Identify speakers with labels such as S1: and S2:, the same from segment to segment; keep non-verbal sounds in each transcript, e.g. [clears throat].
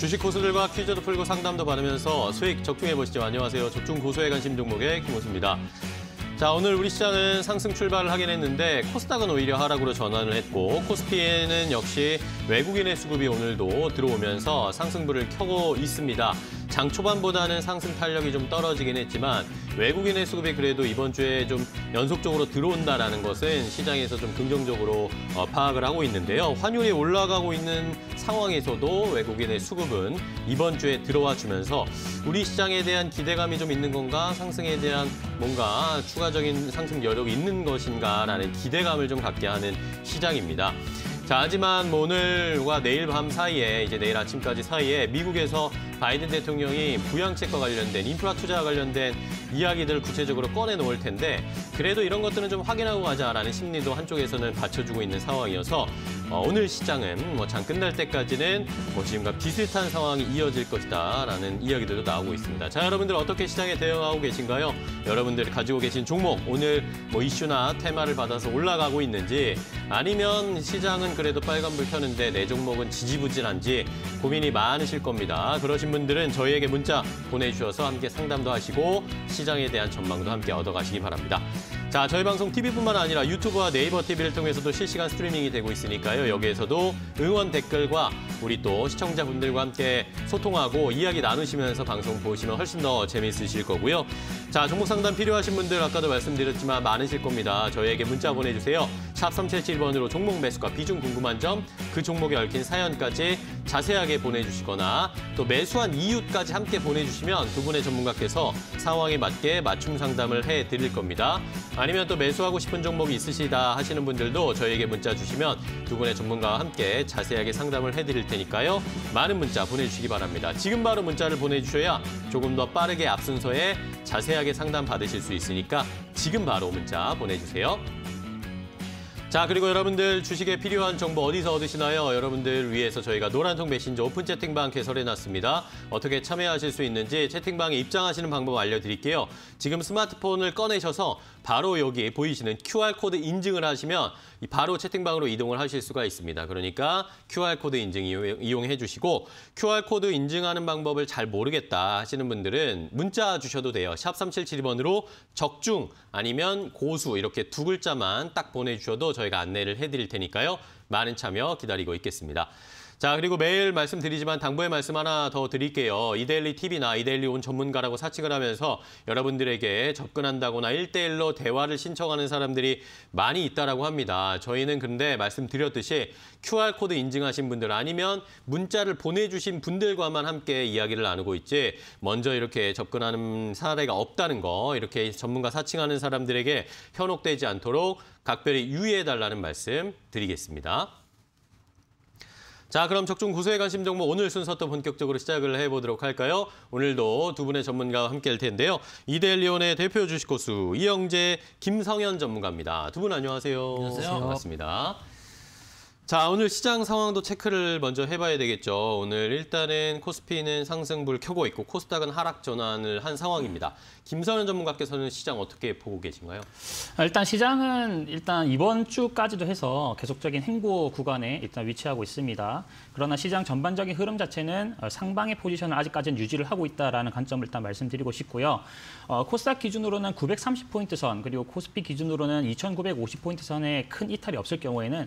S1: 주식 고수들과 퀴즈도 풀고 상담도 받으면서 수익 적중해 보시죠. 안녕하세요. 적중 고수에 관심 종목의 김호수입니다. 자, 오늘 우리 시장은 상승 출발을 하긴 했는데 코스닥은 오히려 하락으로 전환을 했고 코스피에는 역시 외국인의 수급이 오늘도 들어오면서 상승불을 켜고 있습니다. 장 초반보다는 상승 탄력이 좀 떨어지긴 했지만 외국인의 수급이 그래도 이번 주에 좀 연속적으로 들어온다라는 것은 시장에서 좀 긍정적으로 어, 파악을 하고 있는데요. 환율이 올라가고 있는 상황에서도 외국인의 수급은 이번 주에 들어와 주면서 우리 시장에 대한 기대감이 좀 있는 건가 상승에 대한 뭔가 추가적인 상승 여력이 있는 것인가라는 기대감을 좀 갖게 하는 시장입니다. 자, 하지만 뭐 오늘과 내일 밤 사이에 이제 내일 아침까지 사이에 미국에서 바이든 대통령이 부양책과 관련된 인프라 투자와 관련된 이야기들을 구체적으로 꺼내 놓을 텐데 그래도 이런 것들은 좀 확인하고 가자라는 심리도 한쪽에서는 받쳐주고 있는 상황이어서 어, 오늘 시장은 뭐 장 끝날 때까지는 뭐 지금과 비슷한 상황이 이어질 것이다라는 이야기들도 나오고 있습니다. 자, 여러분들 어떻게 시장에 대응하고 계신가요? 여러분들이 가지고 계신 종목 오늘 뭐 이슈나 테마를 받아서 올라가고 있는지 아니면 시장은 그래도 빨간불 켜는데 내 종목은 지지부진한지 고민이 많으실 겁니다. 그러 신 분들은 저희에게 문자 보내주셔서 함께 상담도 하시고 시장에 대한 전망도 함께 얻어가시기 바랍니다. 자, 저희 방송 TV뿐만 아니라 유튜브와 네이버 TV를 통해서도 실시간 스트리밍이 되고 있으니까요. 여기에서도 응원 댓글과 우리 또 시청자분들과 함께 소통하고 이야기 나누시면서 방송 보시면 훨씬 더 재미있으실 거고요. 자, 종목 상담 필요하신 분들 아까도 말씀드렸지만 많으실 겁니다. 저희에게 문자 보내주세요. 샵 377번으로 종목 매수가 비중 궁금한 점, 그 종목에 얽힌 사연까지 자세하게 보내주시거나 또 매수한 이유까지 함께 보내주시면 두 분의 전문가께서 상황에 맞게 맞춤 상담을 해드릴 겁니다. 아니면 또 매수하고 싶은 종목이 있으시다 하시는 분들도 저희에게 문자 주시면 두 분의 전문가와 함께 자세하게 상담을 해드릴 테니까요. 많은 문자 보내주시기 바랍니다. 지금 바로 문자를 보내주셔야 조금 더 빠르게 앞순서에 자세하게 상담 받으실 수 있으니까 지금 바로 문자 보내주세요. 자, 그리고 여러분들 주식에 필요한 정보 어디서 얻으시나요? 여러분들 위해서 저희가 노란통 메신저 오픈 채팅방 개설해놨습니다. 어떻게 참여하실 수 있는지 채팅방에 입장하시는 방법 알려드릴게요. 지금 스마트폰을 꺼내셔서 바로 여기 보이시는 QR코드 인증을 하시면 바로 채팅방으로 이동을 하실 수가 있습니다. 그러니까 QR코드 인증 이용해 주시고 QR코드 인증하는 방법을 잘 모르겠다 하시는 분들은 문자 주셔도 돼요. 샵 3772번으로 적중 아니면 고수 이렇게 두 글자만 딱 보내주셔도 저희가 안내를 해드릴 테니까요. 많은 참여 기다리고 있겠습니다. 자, 그리고 매일 말씀드리지만 당부의 말씀 하나 더 드릴게요. 이데일리 TV나 이데일리 온 전문가라고 사칭을 하면서 여러분들에게 접근한다거나 일대일로 대화를 신청하는 사람들이 많이 있다라고 합니다. 저희는 근데 말씀드렸듯이 QR코드 인증하신 분들 아니면 문자를 보내주신 분들과만 함께 이야기를 나누고 있지 먼저 이렇게 접근하는 사례가 없다는 거 이렇게 전문가 사칭하는 사람들에게 현혹되지 않도록 각별히 유의해달라는 말씀 드리겠습니다. 자, 그럼 적중 구수에 관심 정보 오늘 순서 또 본격적으로 시작을 해보도록 할까요? 오늘도 두 분의 전문가와 함께 할 텐데요. 이데일리온의 대표 주식 고수 이영재, 김성현 전문가입니다. 두 분 안녕하세요.
S2: 안녕하세요.
S1: 반갑습니다. 자, 오늘 시장 상황도 체크를 먼저 해봐야 되겠죠. 오늘 일단은 코스피는 상승불 켜고 있고 코스닥은 하락 전환을 한 상황입니다. 김선현 전문가께서는 시장 어떻게 보고 계신가요?
S2: 일단 시장은 일단 이번 주까지도 해서 계속적인 행보 구간에 일단 위치하고 있습니다. 그러나 시장 전반적인 흐름 자체는 상방의 포지션을 아직까지는 유지를 하고 있다라는 관점을 일단 말씀드리고 싶고요. 어, 코스닥 기준으로는 930포인트 선 그리고 코스피 기준으로는 2950포인트 선에 큰 이탈이 없을 경우에는 어,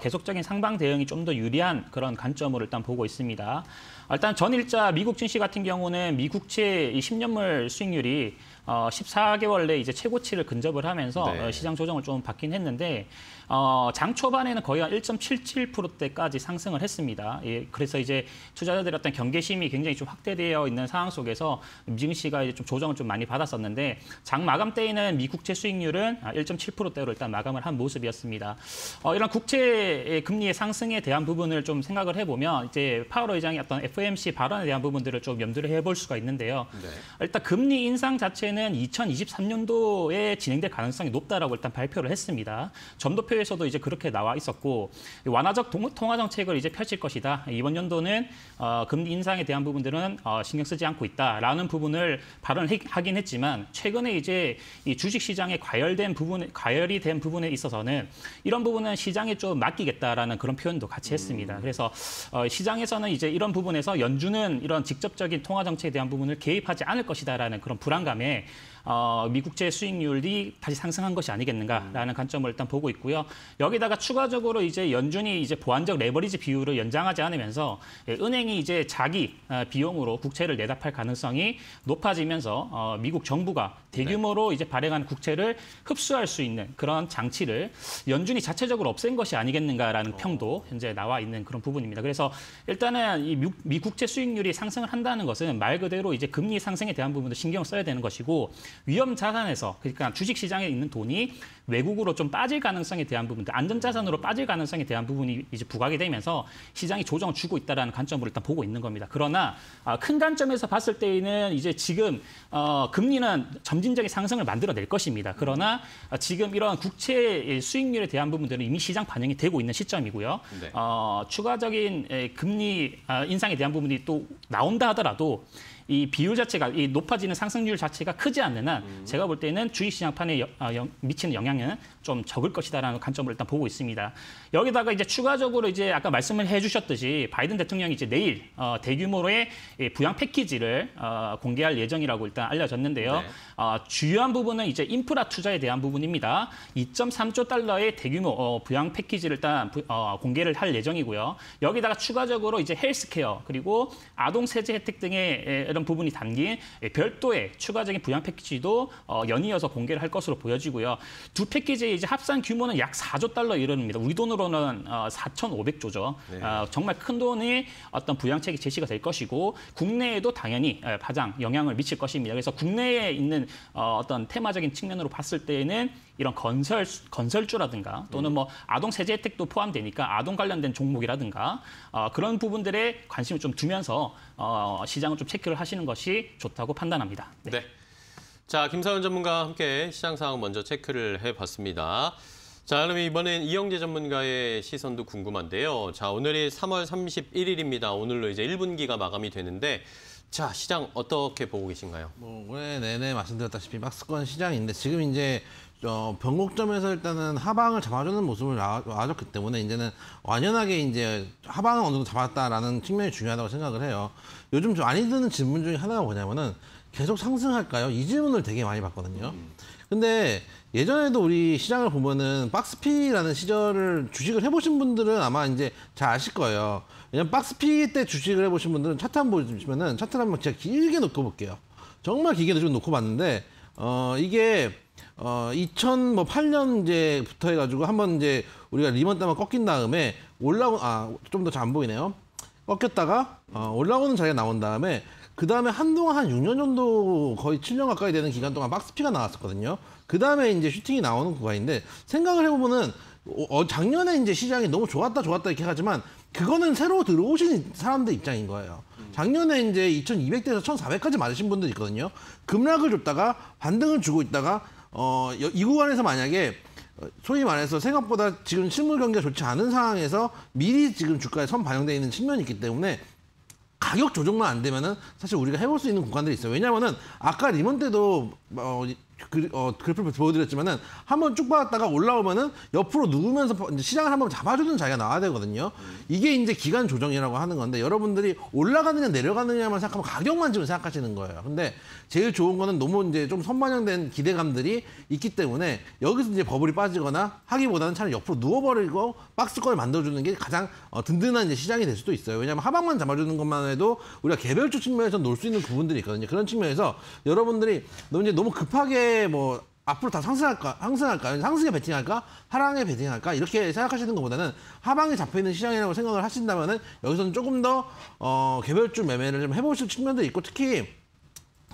S2: 계속적인 상방 대응이 좀 더 유리한 그런 관점으로 일단 보고 있습니다. 일단 전일자 미국 증시 같은 경우는 미국채 이 10년물 수익률이 어, 14개월 내 이제 최고치를 근접을 하면서 네. 어, 시장 조정을 좀 받긴 했는데 어, 장 초반에는 거의 한 1.77%대까지 상승을 했습니다. 예, 그래서 이제 투자자들의 어떤 경계심이 굉장히 좀 확대되어 있는 상황 속에서 미증시가 이제 좀 조정을 좀 많이 받았었는데 장 마감 때에는 미 국채 수익률은 1.7%대로 일단 마감을 한 모습이었습니다. 어, 이런 국채 금리의 상승에 대한 부분을 좀 생각을 해보면 이제 파월 의장의 어떤 FOMC 발언에 대한 부분들을 좀 염두를 해볼 수가 있는데요. 네. 일단 금리 인상 자체는 2023년도에 진행될 가능성이 높다라고 일단 발표를 했습니다. 점도표 발표에서도 이제 그렇게 나와 있었고 완화적 통화 정책을 이제 펼칠 것이다. 이번 연도는 어, 금리 인상에 대한 부분들은 어, 신경 쓰지 않고 있다라는 부분을 발언하긴 했지만 최근에 이제 이 주식 시장에 과열된 부분, 과열이 된 부분에 있어서는 이런 부분은 시장에 좀 맡기겠다라는 그런 표현도 같이 했습니다. 그래서 어, 시장에서는 이제 이런 부분에서 연준은 이런 직접적인 통화 정책에 대한 부분을 개입하지 않을 것이다라는 그런 불안감에 어, 미국채 수익률이 다시 상승한 것이 아니겠는가라는 관점을 일단 보고 있고요. 여기다가 추가적으로 이제 연준이 이제 보완적 레버리지 비율을 연장하지 않으면서 예, 은행이 이제 자기 어, 비용으로 국채를 내답할 가능성이 높아지면서 어, 미국 정부가 대규모로 이제 발행한 국채를 흡수할 수 있는 그런 장치를 연준이 자체적으로 없앤 것이 아니겠는가라는 평도 현재 나와 있는 그런 부분입니다. 그래서 일단은 이 미- 미국채 수익률이 상승을 한다는 것은 말 그대로 이제 금리 상승에 대한 부분도 신경 써야 되는 것이고 위험 자산에서 그러니까 주식 시장에 있는 돈이 외국으로 좀 빠질 가능성에 대한 부분들 안전 자산으로 빠질 가능성에 대한 부분이 이제 부각이 되면서 시장이 조정을 주고 있다라는 관점으로 일단 보고 있는 겁니다. 그러나 아, 큰 관점에서 봤을 때에는 이제 지금 어, 금리는 점진적인 상승을 만들어낼 것입니다. 그러나 아, 지금 이런 국채 수익률에 대한 부분들은 이미 시장 반영이 되고 있는 시점이고요.
S1: 네.
S2: 어, 추가적인 에, 금리 아, 인상에 대한 부분이 또 나온다 하더라도 이 비율 자체가 이 높아지는 상승률 자체가 크지 않는 한 제가 볼 때는 주식시장판에 영- 미치는 영향 은 좀 적을 것이다라는 관점을 일단 보고 있습니다. 여기다가 이제 추가적으로 이제 아까 말씀을 해주셨듯이 바이든 대통령이 이제 내일 어, 대규모로의 이 부양 패키지를 어, 공개할 예정이라고 일단 알려졌는데요.
S1: 네.
S2: 어, 주요한 부분은 이제 인프라 투자에 대한 부분입니다. 2.3조 달러의 대규모 어, 부양 패키지를 일단 부- 어, 공개를 할 예정이고요. 여기다가 추가적으로 이제 헬스케어 그리고 아동 세제 혜택 등의 에, 이런 부분이 담긴 에, 별도의 추가적인 부양 패키지도 어, 연이어서 공개를 할 것으로 보여지고요. 두 패키지의 이제 합산 규모는 약 4조 달러 이르릅니다. 우리 돈으로는 어, 4,500조죠.
S1: 네.
S2: 어, 정말 큰 돈이 어떤 부양책이 제시가 될 것이고 국내에도 당연히 에, 가장 영향을 미칠 것입니다. 그래서 국내에 있는 어, 어떤 테마적인 측면으로 봤을 때에는 이런 건설 건설주라든가 또는 뭐 아동 세제 혜택도 포함되니까 아동 관련된 종목이라든가 어, 그런 부분들에 관심을 좀 두면서 어, 시장을 좀 체크를 하시는 것이 좋다고 판단합니다. 네.
S1: 네. 자, 김사원 전문가와 함께 시장 상황 먼저 체크를 해봤습니다. 자, 그럼 이번엔 이영재 전문가의 시선도 궁금한데요. 자, 오늘이 3월 31일입니다. 오늘로 이제 1분기가 마감이 되는데, 자, 시장 어떻게 보고 계신가요?
S3: 뭐 올해 내내 말씀드렸다시피 박스권 시장인데 지금 이제 어, 변곡점에서 일단은 하방을 잡아주는 모습을 나- 나와줬기 때문에 이제는 완연하게 이제 하방을 어느 정도 잡았다라는 측면이 중요하다고 생각을 해요. 요즘 좀 많이 드는 질문 중에 하나가 뭐냐면은 계속 상승할까요? 이 질문을 되게 많이 받거든요. 근데 예전에도 우리 시장을 보면은 박스피라는 시절을 주식을 해보신 분들은 아마 이제 잘 아실 거예요. 왜냐면 박스피 때 주식을 해보신 분들은 차트 한번 보시면은 차트를 한번 제가 길게 놓고 볼게요. 정말 길게 좀 놓고 봤는데 어 이게 어 2008년 이제부터 해가지고 한번 이제 우리가 리먼 따만 꺾인 다음에 올라오 아좀 더 잘 안 보이네요. 꺾였다가 어, 올라오는 자리가 나온 다음에 그 다음에 한동안 한 6년 정도 거의 7년 가까이 되는 기간 동안 박스피가 나왔었거든요. 그 다음에 이제 슈팅이 나오는 구간인데 생각을 해보면은 어, 어, 작년에 이제 시장이 너무 좋았다 좋았다 이렇게 하지만 그거는 새로 들어오신 사람들 입장인 거예요. 작년에 이제 2200대에서 1400까지 맞으신 분들 있거든요. 급락을 줬다가 반등을 주고 있다가 어, 여- 이 구간에서 만약에 어, 소위 말해서 생각보다 지금 실물 경기가 좋지 않은 상황에서 미리 지금 주가에 선 반영되어 있는 측면이 있기 때문에 가격 조정만 안 되면은 사실 우리가 해볼 수 있는 구간들이 있어요. 왜냐하면은 아까 리먼 때도 어, 그, 어, 그래프를 보여드렸지만은 한번 쭉 받았다가 올라오면은 옆으로 누우면서 시장을 한번 잡아주는 자리가 나와야 되거든요. 이게 이제 기간 조정이라고 하는 건데 여러분들이 올라가느냐 내려가느냐만 생각하면 가격만 지금 생각하시는 거예요. 근데 제일 좋은 거는 너무 이제 좀 선반영된 기대감들이 있기 때문에 여기서 이제 버블이 빠지거나 하기보다는 차라리 옆으로 누워버리고 박스권을 만들어주는 게 가장 어, 든든한 이제 시장이 될 수도 있어요. 왜냐하면 하방만 잡아주는 것만 해도 우리가 개별주 측면에서 놀 수 있는 부분들이 있거든요. 그런 측면에서 여러분들이 너무 이제 너무 급하게 뭐 앞으로 다 상승할까, 상승할까, 상승에 베팅할까, 하락에 베팅할까 이렇게 생각하시는 것보다는 하방에 잡혀 있는 시장이라고 생각을 하신다면은 여기서는 조금 더 어, 개별주 매매를 좀 해보실 측면도 있고 특히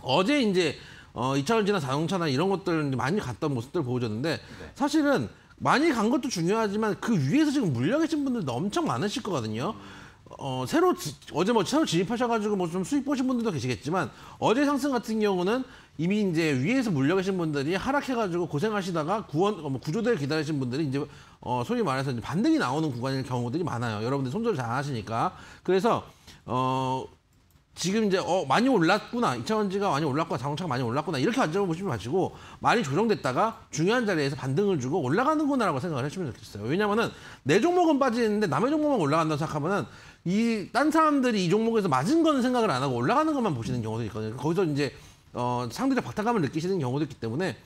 S3: 어제 이제 어, 2차전지나 자동차나 이런 것들 많이 갔던 모습들 보여줬는데 사실은 많이 간 것도 중요하지만 그 위에서 지금 물려 계신 분들도 엄청 많으실 거거든요. 어, 새로 지- 어제 뭐 새로 진입하셔가지고 뭐 좀 수익 보신 분들도 계시겠지만 어제 상승 같은 경우는 이미 이제 위에서 물려 계신 분들이 하락해가지고 고생하시다가 구원 어, 뭐 구조대를 기다리신 분들이 이제 어, 소위 말해서 이제 반등이 나오는 구간일 경우들이 많아요. 여러분들 손절 잘 하시니까 그래서 어. 지금 이제 어 많이 올랐구나 이차원지가 많이 올랐구나 자동차가 많이 올랐구나 이렇게 관점을 보시면 마시고 많이 조정됐다가 중요한 자리에서 반등을 주고 올라가는구나라고 생각을 해주시면 좋겠어요 왜냐면은 내 종목은 빠지는데 남의 종목만 올라간다고 생각하면은 이 딴 사람들이 이 종목에서 맞은 거는 생각을 안 하고 올라가는 것만 보시는 경우도 있거든요 거기서 이제 어 상대적 박탈감을 느끼시는 경우도 있기 때문에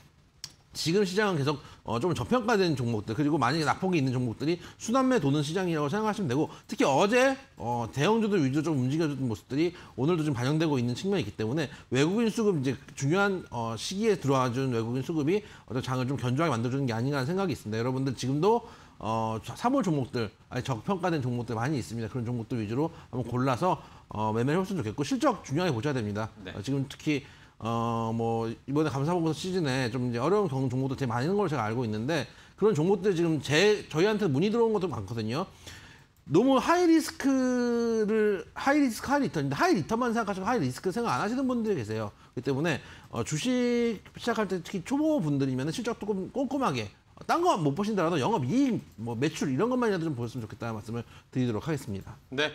S3: 지금 시장은 계속 어, 좀 저평가된 종목들 그리고 만약에 낙폭이 있는 종목들이 순환매 도는 시장이라고 생각하시면 되고 특히 어제 어, 대형주들 위주로 좀 움직여주는 모습들이 오늘도 좀 반영되고 있는 측면이 있기 때문에 외국인 수급 이제 중요한 어, 시기에 들어와준 외국인 수급이 어떤 장을 좀 견조하게 만들어주는 게 아닌가 하는 생각이 있습니다. 여러분들 지금도 어, 3월 종목들, 아니 저평가된 종목들 많이 있습니다. 그런 종목들 위주로 한번 골라서 어, 매매를 해봤으면 좋겠고 실적 중요하게 보셔야 됩니다.
S1: 네.
S3: 어, 지금 특히 어 뭐 이번에 감사보고서 시즌에 좀 이제 어려운 경- 종목도 되게 많은 걸 제가 알고 있는데 그런 종목들 지금 제 저희한테 문의 들어온 것도 많거든요. 너무 high risk를 high risk high return인데 high return만 생각하시고 high risk 생각 안 하시는 분들이 계세요. 그렇기 때문에 어, 주식 시작할 때 특히 초보 분들이면 실적 조금 꼼꼼하게 딴 거 못 보신다라도 영업 이익 뭐 매출 이런 것만이라도 좀 보셨으면 좋겠다는 말씀을 드리도록 하겠습니다.
S1: 네.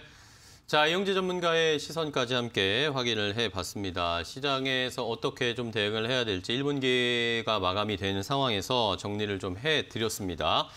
S1: 자, 이영재 전문가의 시선까지 함께 확인을 해봤습니다. 시장에서 어떻게 좀 대응을 해야 될지 1분기가 마감이 되는 상황에서 정리를 좀 해드렸습니다.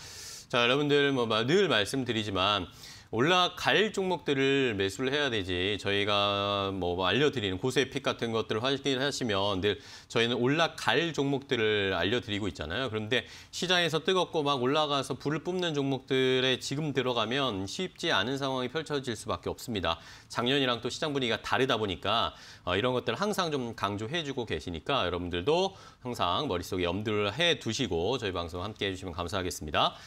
S1: 자, 여러분들 뭐 늘 말씀드리지만 올라갈 종목들을 매수를 해야 되지 저희가 뭐 알려드리는 고수의 픽 같은 것들을 확인하시면 늘 저희는 올라갈 종목들을 알려드리고 있잖아요. 그런데 시장에서 뜨겁고 막 올라가서 불을 뿜는 종목들에 지금 들어가면 쉽지 않은 상황이 펼쳐질 수밖에 없습니다. 작년이랑 또 시장 분위기가 다르다 보니까 어, 이런 것들 항상 좀 강조해주고 계시니까 여러분들도 항상 머릿속에 염두를 해 두시고 저희 방송 함께 해 주시면 감사하겠습니다.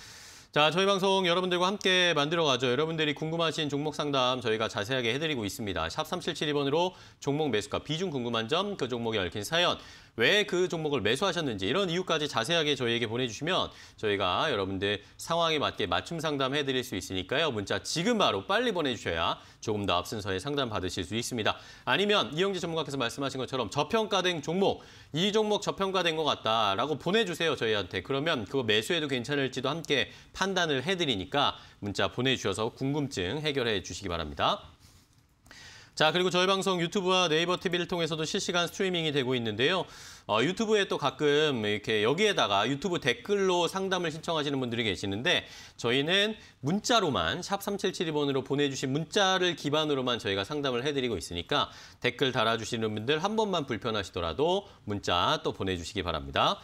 S1: 자, 저희 방송 여러분들과 함께 만들어가죠. 여러분들이 궁금하신 종목 상담 저희가 자세하게 해드리고 있습니다. 샵 3772번으로 종목 매수가 비중 궁금한 점, 그 종목에 얽힌 사연, 왜 그 종목을 매수하셨는지 이런 이유까지 자세하게 저희에게 보내주시면 저희가 여러분들 상황에 맞게 맞춤 상담 해 드릴 수 있으니까요. 문자 지금 바로 빨리 보내주셔야 조금 더 앞순서에 상담 받으실 수 있습니다. 아니면 이영재 전문가께서 말씀하신 것처럼 저평가된 종목, 이 종목 저평가된 것 같다라고 보내주세요 저희한테. 그러면 그거 매수해도 괜찮을지도 함께 판단을 해드리니까 문자 보내주셔서 궁금증 해결해 주시기 바랍니다. 자, 그리고 저희 방송 유튜브와 네이버 TV를 통해서도 실시간 스트리밍이 되고 있는데요. 어, 유튜브에 또 가끔 이렇게 여기에다가 유튜브 댓글로 상담을 신청하시는 분들이 계시는데 저희는 문자로만 샵 3772번으로 보내주신 문자를 기반으로만 저희가 상담을 해드리고 있으니까 댓글 달아주시는 분들 한 번만 불편하시더라도 문자 또 보내주시기 바랍니다.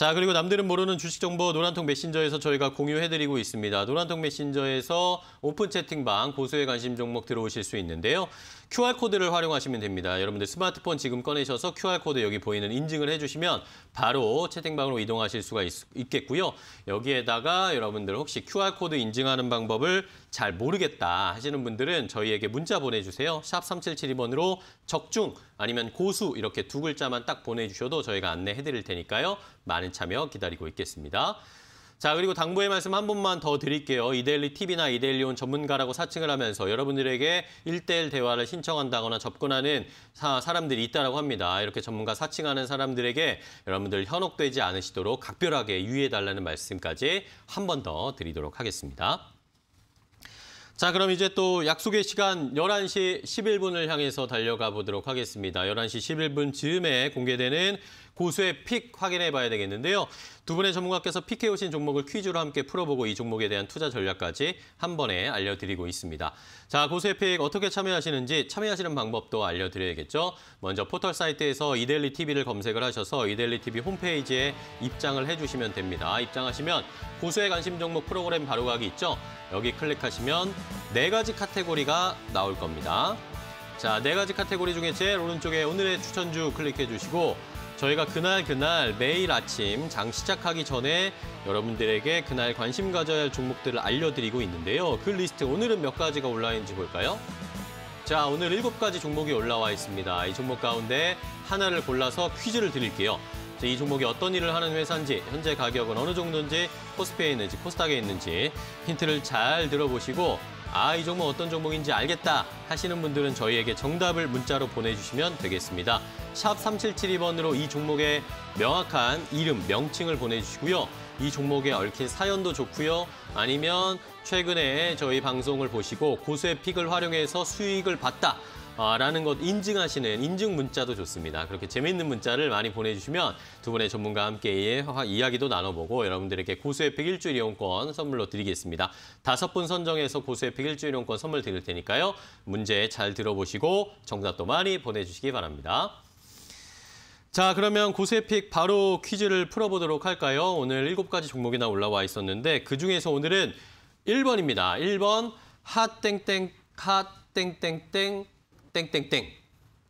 S1: 자, 그리고 남들은 모르는 주식 정보 노란통 메신저에서 저희가 공유해드리고 있습니다. 노란통 메신저에서 오픈 채팅방 고수의 관심 종목 들어오실 수 있는데요. QR코드를 활용하시면 됩니다. 여러분들 스마트폰 지금 꺼내셔서 QR코드 여기 보이는 인증을 해주시면 바로 채팅방으로 이동하실 수가 있, 있겠고요. 여기에다가 여러분들 혹시 QR코드 인증하는 방법을 잘 모르겠다 하시는 분들은 저희에게 문자 보내주세요. 샵 3772번으로 적중 아니면 고수 이렇게 두 글자만 딱 보내주셔도 저희가 안내해드릴 테니까요. 많은 참여 기다리고 있겠습니다. 자, 그리고 당부의 말씀 한 번만 더 드릴게요. 이데일리 TV나 이데일리온 전문가라고 사칭을 하면서 여러분들에게 일대일 대화를 신청한다거나 접근하는 사, 사람들이 있다고 합니다. 이렇게 전문가 사칭하는 사람들에게 여러분들 현혹되지 않으시도록 각별하게 유의해달라는 말씀까지 한 번 더 드리도록 하겠습니다. 자, 그럼 이제 또 약속의 시간 11시 11분을 향해서 달려가 보도록 하겠습니다. 11시 11분 즈음에 공개되는 고수의 픽 확인해 봐야 되겠는데요. 두 분의 전문가께서 픽해 오신 종목을 퀴즈로 함께 풀어보고 이 종목에 대한 투자 전략까지 한 번에 알려드리고 있습니다. 자, 고수의 pick 어떻게 참여하시는지 참여하시는 방법도 알려드려야겠죠. 먼저 포털 사이트에서 이데일리 TV를 검색을 하셔서 이데일리 TV 홈페이지에 입장을 해주시면 됩니다. 입장하시면 고수의 관심 종목 프로그램 바로가기 있죠. 여기 클릭하시면 네 가지 카테고리가 나올 겁니다. 자, 네 가지 카테고리 중에 제일 오른쪽에 오늘의 추천주 클릭해 주시고 저희가 그날 그날 매일 아침 장 시작하기 전에 여러분들에게 그날 관심 가져야 할 종목들을 알려드리고 있는데요. 그 리스트 오늘은 몇 가지가 올라와 있는지 볼까요? 자, 오늘 일곱 가지 종목이 올라와 있습니다. 이 종목 가운데 하나를 골라서 퀴즈를 드릴게요. 자, 이 종목이 어떤 일을 하는 회사인지, 현재 가격은 어느 정도인지, 코스피에 있는지, 코스닥에 있는지 힌트를 잘 들어보시고 아, 이 종목 어떤 종목인지 알겠다 하시는 분들은 저희에게 정답을 문자로 보내주시면 되겠습니다. 샵 3772번으로 이 종목의 명확한 이름, 명칭을 보내주시고요. 이 종목에 얽힌 사연도 좋고요. 아니면 최근에 저희 방송을 보시고 고수의 픽을 활용해서 수익을 봤다. 아, 라는 것 인증하시는 인증 문자도 좋습니다. 그렇게 재미있는 문자를 많이 보내주시면 두 분의 전문가와 함께 이야기도 나눠보고 여러분들에게 고수의픽 일주일 이용권 선물로 드리겠습니다. 다섯 분 선정해서 고수의픽 일주일 이용권 선물 드릴 테니까요. 문제 잘 들어보시고 정답도 많이 보내주시기 바랍니다. 자, 그러면 고수의픽 바로 퀴즈를 풀어보도록 할까요? 오늘 일곱 가지 종목이나 올라와 있었는데 그중에서 오늘은 1번입니다. 1번 핫땡땡 핫땡땡땡 땡땡땡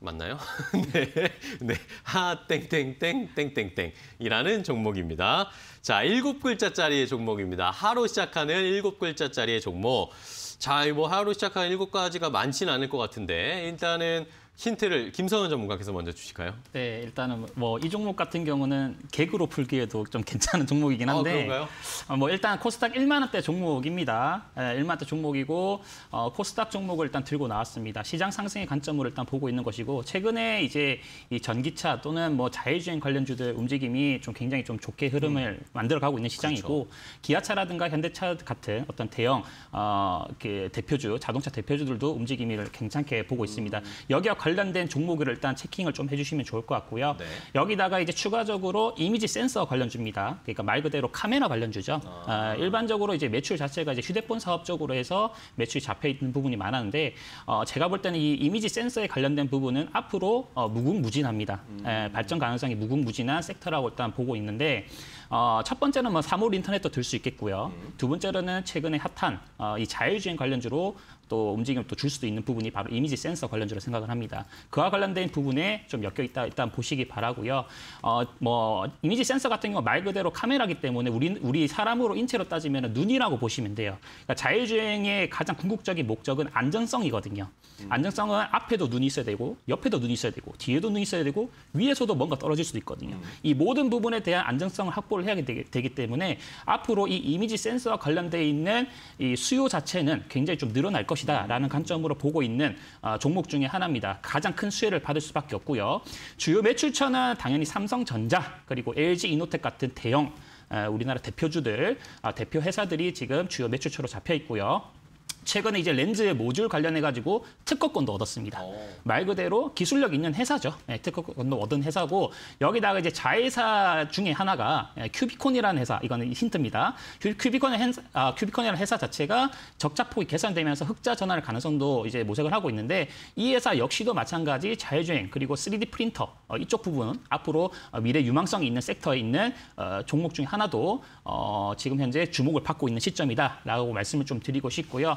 S1: 맞나요? [laughs] 네, 네, 하 땡땡땡 땡땡땡이라는 종목입니다. 자, 일곱 글자짜리의 종목입니다. 하로 시작하는 일곱 글자짜리의 종목. 자, 뭐 하로 시작하는 일곱 가지가 많지는 않을 것 같은데 일단은 힌트를 김성은 전문가께서 먼저 주실까요?
S2: 네, 일단은 뭐 이 종목 같은 경우는 개그로 풀기에도 좀 [laughs] 괜찮은 종목이긴 한데.
S1: 어, 그런가요?
S2: 어, 뭐 일단 코스닥 1만 원대 종목입니다. 예, 1만 원대 종목이고 어, 코스닥 종목을 일단 들고 나왔습니다. 시장 상승의 관점으로 일단 보고 있는 것이고 최근에 이제 이 전기차 또는 뭐 자율주행 관련주들 움직임이 좀 굉장히 좀 좋게 흐름을 만들어가고 있는 시장이고 기아차라든가 현대차 같은 어떤 대형 어, 그 대표주 자동차 대표주들도 움직임을 괜찮게 보고 있습니다. 여기와 관 련된 종목을 일단 체킹을 좀 해주시면 좋을 것 같고요.
S1: 네.
S2: 여기다가 이제 추가적으로 이미지 센서 관련주입니다. 그러니까 말 그대로 카메라 관련주죠. 아, 일반적으로 이제 매출 자체가 이제 휴대폰 사업 쪽으로 해서 매출이 잡혀 있는 부분이 많았는데 어, 제가 볼 때는 이 이미지 센서에 관련된 부분은 앞으로 어, 무궁무진합니다. 에, 발전 가능성이 무궁무진한 섹터라고 일단 보고 있는데 어, 첫 번째는 뭐 사물 인터넷도 들 수 있겠고요. 두 번째로는 최근에 핫한 어, 이 자율주행 관련주로 또 움직임을 또 줄 수도 있는 부분이 바로 이미지 센서 관련주로 생각을 합니다. 그와 관련된 부분에 좀 엮여 있다 일단 보시기 바라고요. 어, 뭐 이미지 센서 같은 경우 말 그대로 카메라기 때문에 우리 우리 사람으로 인체로 따지면 눈이라고 보시면 돼요. 그러니까 자율주행의 가장 궁극적인 목적은 안전성이거든요. 안전성은 앞에도 눈이 있어야 되고 옆에도 눈이 있어야 되고 뒤에도 눈이 있어야 되고 위에서도 뭔가 떨어질 수도 있거든요. 이 모든 부분에 대한 안정성을 확보를 해야 되기, 되기 때문에 앞으로 이 이미지 센서와 관련돼 있는 이 수요 자체는 굉장히 좀 늘어날 것이다라는 관점으로 보고 있는 어, 종목 중에 하나입니다. 가장 큰 수혜를 받을 수밖에 없고요. 주요 매출처는 당연히 삼성전자 그리고 LG 이노텍 같은 대형 어, 우리나라 대표주들 아, 대표 회사들이 지금 주요 매출처로 잡혀 있고요. 최근에 이제 렌즈 모듈 관련해 가지고 특허권도 얻었습니다. 말 그대로 기술력 있는 회사죠. 네, 특허권도 얻은 회사고 여기다가 이제 자회사 중에 하나가 예, 큐비콘이라는 회사 이거는 힌트입니다. 큐- 큐비콘의 회사, 아, 큐비콘이라는 회사 자체가 적자폭이 개선되면서 흑자 전환할 가능성도 이제 모색을 하고 있는데 이 회사 역시도 마찬가지 자율주행 그리고 3D 프린터 어, 이쪽 부분 앞으로 어, 미래 유망성이 있는 섹터에 있는 어, 종목 중에 하나도 어, 지금 현재 주목을 받고 있는 시점이다라고 말씀을 좀 드리고 싶고요.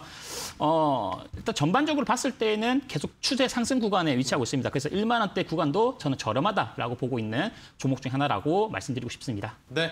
S2: 어, 일단 전반적으로 봤을 때는 계속 추세 상승 구간에 위치하고 있습니다. 그래서 1만 원대 구간도 저는 저렴하다라고 보고 있는 종목 중 하나라고 말씀드리고 싶습니다.
S1: 네.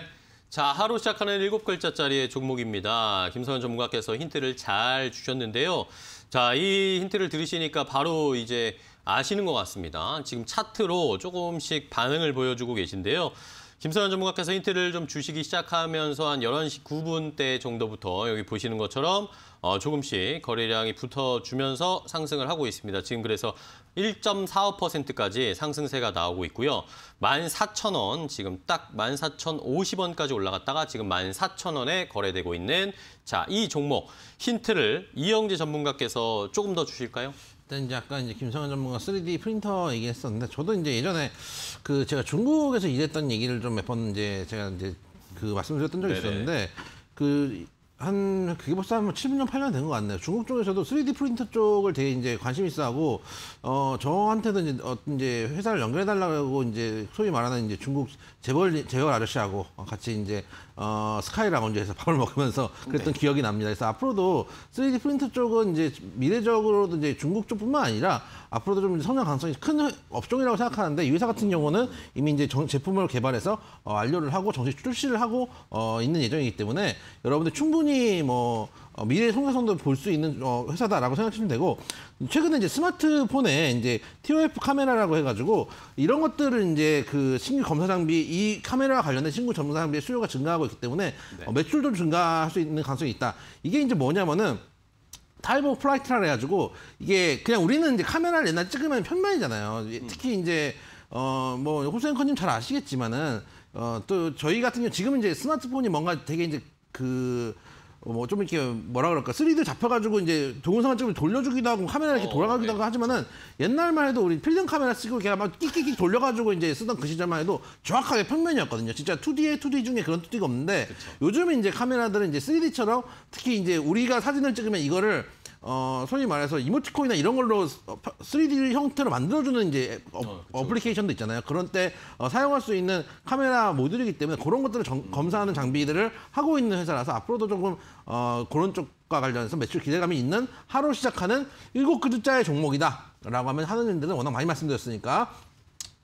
S1: 자, 하루 시작하는 일곱 글자짜리의 종목입니다. 김서현 전문가께서 힌트를 잘 주셨는데요. 자, 이 힌트를 들으시니까 바로 이제 아시는 것 같습니다. 지금 차트로 조금씩 반응을 보여주고 계신데요. 김서현 전문가께서 힌트를 좀 주시기 시작하면서 한 11시 9분 대 정도부터 여기 보시는 것처럼 어, 조금씩 거래량이 붙어주면서 상승을 하고 있습니다. 지금 그래서 1.45%까지 상승세가 나오고 있고요. 14,000원, 지금 딱 14,050원까지 올라갔다가 지금 14,000원에 거래되고 있는 자, 이 종목 힌트를 이영재 전문가께서 조금 더 주실까요?
S3: 일단 이제 아까 이제 김성현 전문가 3D 프린터 얘기했었는데 저도 이제 예전에 그 제가 중국에서 일했던 얘기를 좀 몇 번 이제 제가 이제 그 말씀드렸던 적이
S1: 네네.
S3: 있었는데 그 한 그게 벌써 한 7년 8년 된 것 같네요. 중국 쪽에서도 3D 프린터 쪽을 되게 이제 관심 있어 하고 어 저한테도 이제 어 이제 회사를 연결해 달라고 이제 소위 말하는 이제 중국 재벌 재벌 아저씨하고 같이 이제 어 스카이 라운지에서 [laughs] 밥을 먹으면서 그랬던 기억이 납니다. 그래서 앞으로도 3D 프린터 쪽은 이제 미래적으로도 이제 중국 쪽뿐만 아니라 앞으로도 좀 성장 가능성이 큰 업종이라고 생각하는데 이 회사 같은 경우는 이미 이제 정- 제품을 개발해서 어, 완료를 하고 정식 출시를 하고 어, 있는 예정이기 때문에 여러분들 충분히 뭐 어, 미래의 성장성도 볼 수 있는 어, 회사다라고 생각하시면 되고 최근에 이제 스마트폰에 이제 TOF 카메라라고 해가지고 이런 것들을 이제 그 신규 검사 장비 이 카메라와 관련된 신규 검사 장비의 수요가 증가하고 있기 때문에 어, 매출도 증가할 수 있는 가능성이 있다. 이게 이제 뭐냐면은 of flight라 해가지고 이게 그냥 우리는 이제 카메라를 옛날 찍으면 평면이잖아요. 특히 이제 어뭐 호수앵커님 잘 아시겠지만은 어 또 저희 같은 경우 지금 이제 스마트폰이 뭔가 되게 이제 그 뭐 좀 이렇게 뭐라 그럴까 3D 잡혀가지고 이제 동영상을 찍으면 돌려주기도 하고 카메라 이렇게
S1: 어,
S3: 돌아가기도
S1: 네.
S3: 하고 하지만은 옛날만 해도 우리 필름 카메라 쓰고 이렇게 막 끽끽끽 돌려가지고 이제 쓰던 그 시절만 해도 정확하게 평면이었거든요. 진짜 2D에 2D 중에 그런 2D가 없는데 요즘 이제 카메라들은 이제 3D처럼 특히 이제 우리가 사진을 찍으면 이거를 어 소위 말해서 이모티콘이나 이런 걸로 3D 형태로 만들어주는 이제 어, 어플리케이션도 있잖아요. 그런 때 어, 사용할 수 있는 카메라 모듈이기 때문에 그런 것들을 정- 검사하는 장비들을 하고 있는 회사라서 앞으로도 조금 어, 그런 쪽과 관련해서 매출 기대감이 있는 하루 시작하는 일곱 글자의 종목이다라고 하면 하는 일들은 워낙 많이 말씀드렸으니까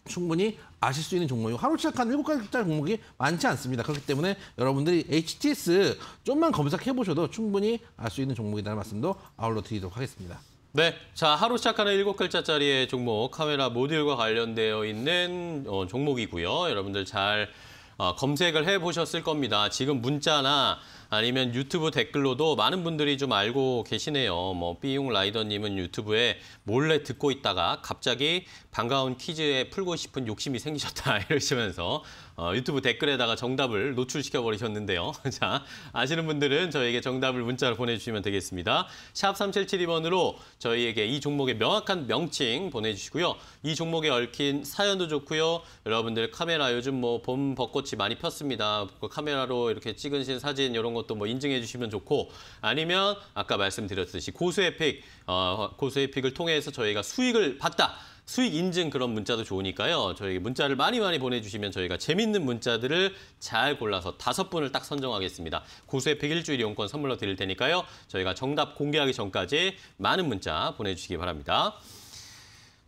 S3: 충분히 아실 수 있는 종목이고 하루 시작한 일곱 가지 종목이 많지 않습니다. 그렇기 때문에 여러분들이 HTS 좀만 검색해 보셔도 충분히 알 수 있는 종목이라는 말씀도 아울러 드리도록 하겠습니다.
S1: 네, 자 하루 시작하는 일곱 글자짜리의 종목 카메라 모듈과 관련되어 있는 어, 종목이고요. 여러분들 잘 어, 검색을 해보셨을 겁니다. 지금 문자나 아니면 유튜브 댓글로도 많은 분들이 좀 알고 계시네요. 뭐 삐용 라이더님은 유튜브에 몰래 듣고 있다가 갑자기 반가운 퀴즈에 풀고 싶은 욕심이 생기셨다 [laughs] 이러시면서 어, 유튜브 댓글에다가 정답을 노출시켜 버리셨는데요. [laughs] 자 아시는 분들은 저에게 정답을 문자로 보내주시면 되겠습니다. 샵 3772번으로 저희에게 이 종목의 명확한 명칭 보내주시고요. 이 종목에 얽힌 사연도 좋고요. 여러분들 카메라 요즘 뭐 봄 벚꽃이 많이 폈습니다. 그 카메라로 이렇게 찍으신 사진 이런 것도 뭐 인증해 주시면 좋고 아니면 아까 말씀드렸듯이 고수의 pick, 어, 고수의 pick을 통해서 저희가 수익을 봤다. 수익 인증 그런 문자도 좋으니까요. 저에게 문자를 많이 많이 보내주시면 저희가 재밌는 문자들을 잘 골라서 다섯 분을 딱 선정하겠습니다. 고수의 pick 일주일 이용권 선물로 드릴 테니까요. 저희가 정답 공개하기 전까지 많은 문자 보내주시기 바랍니다.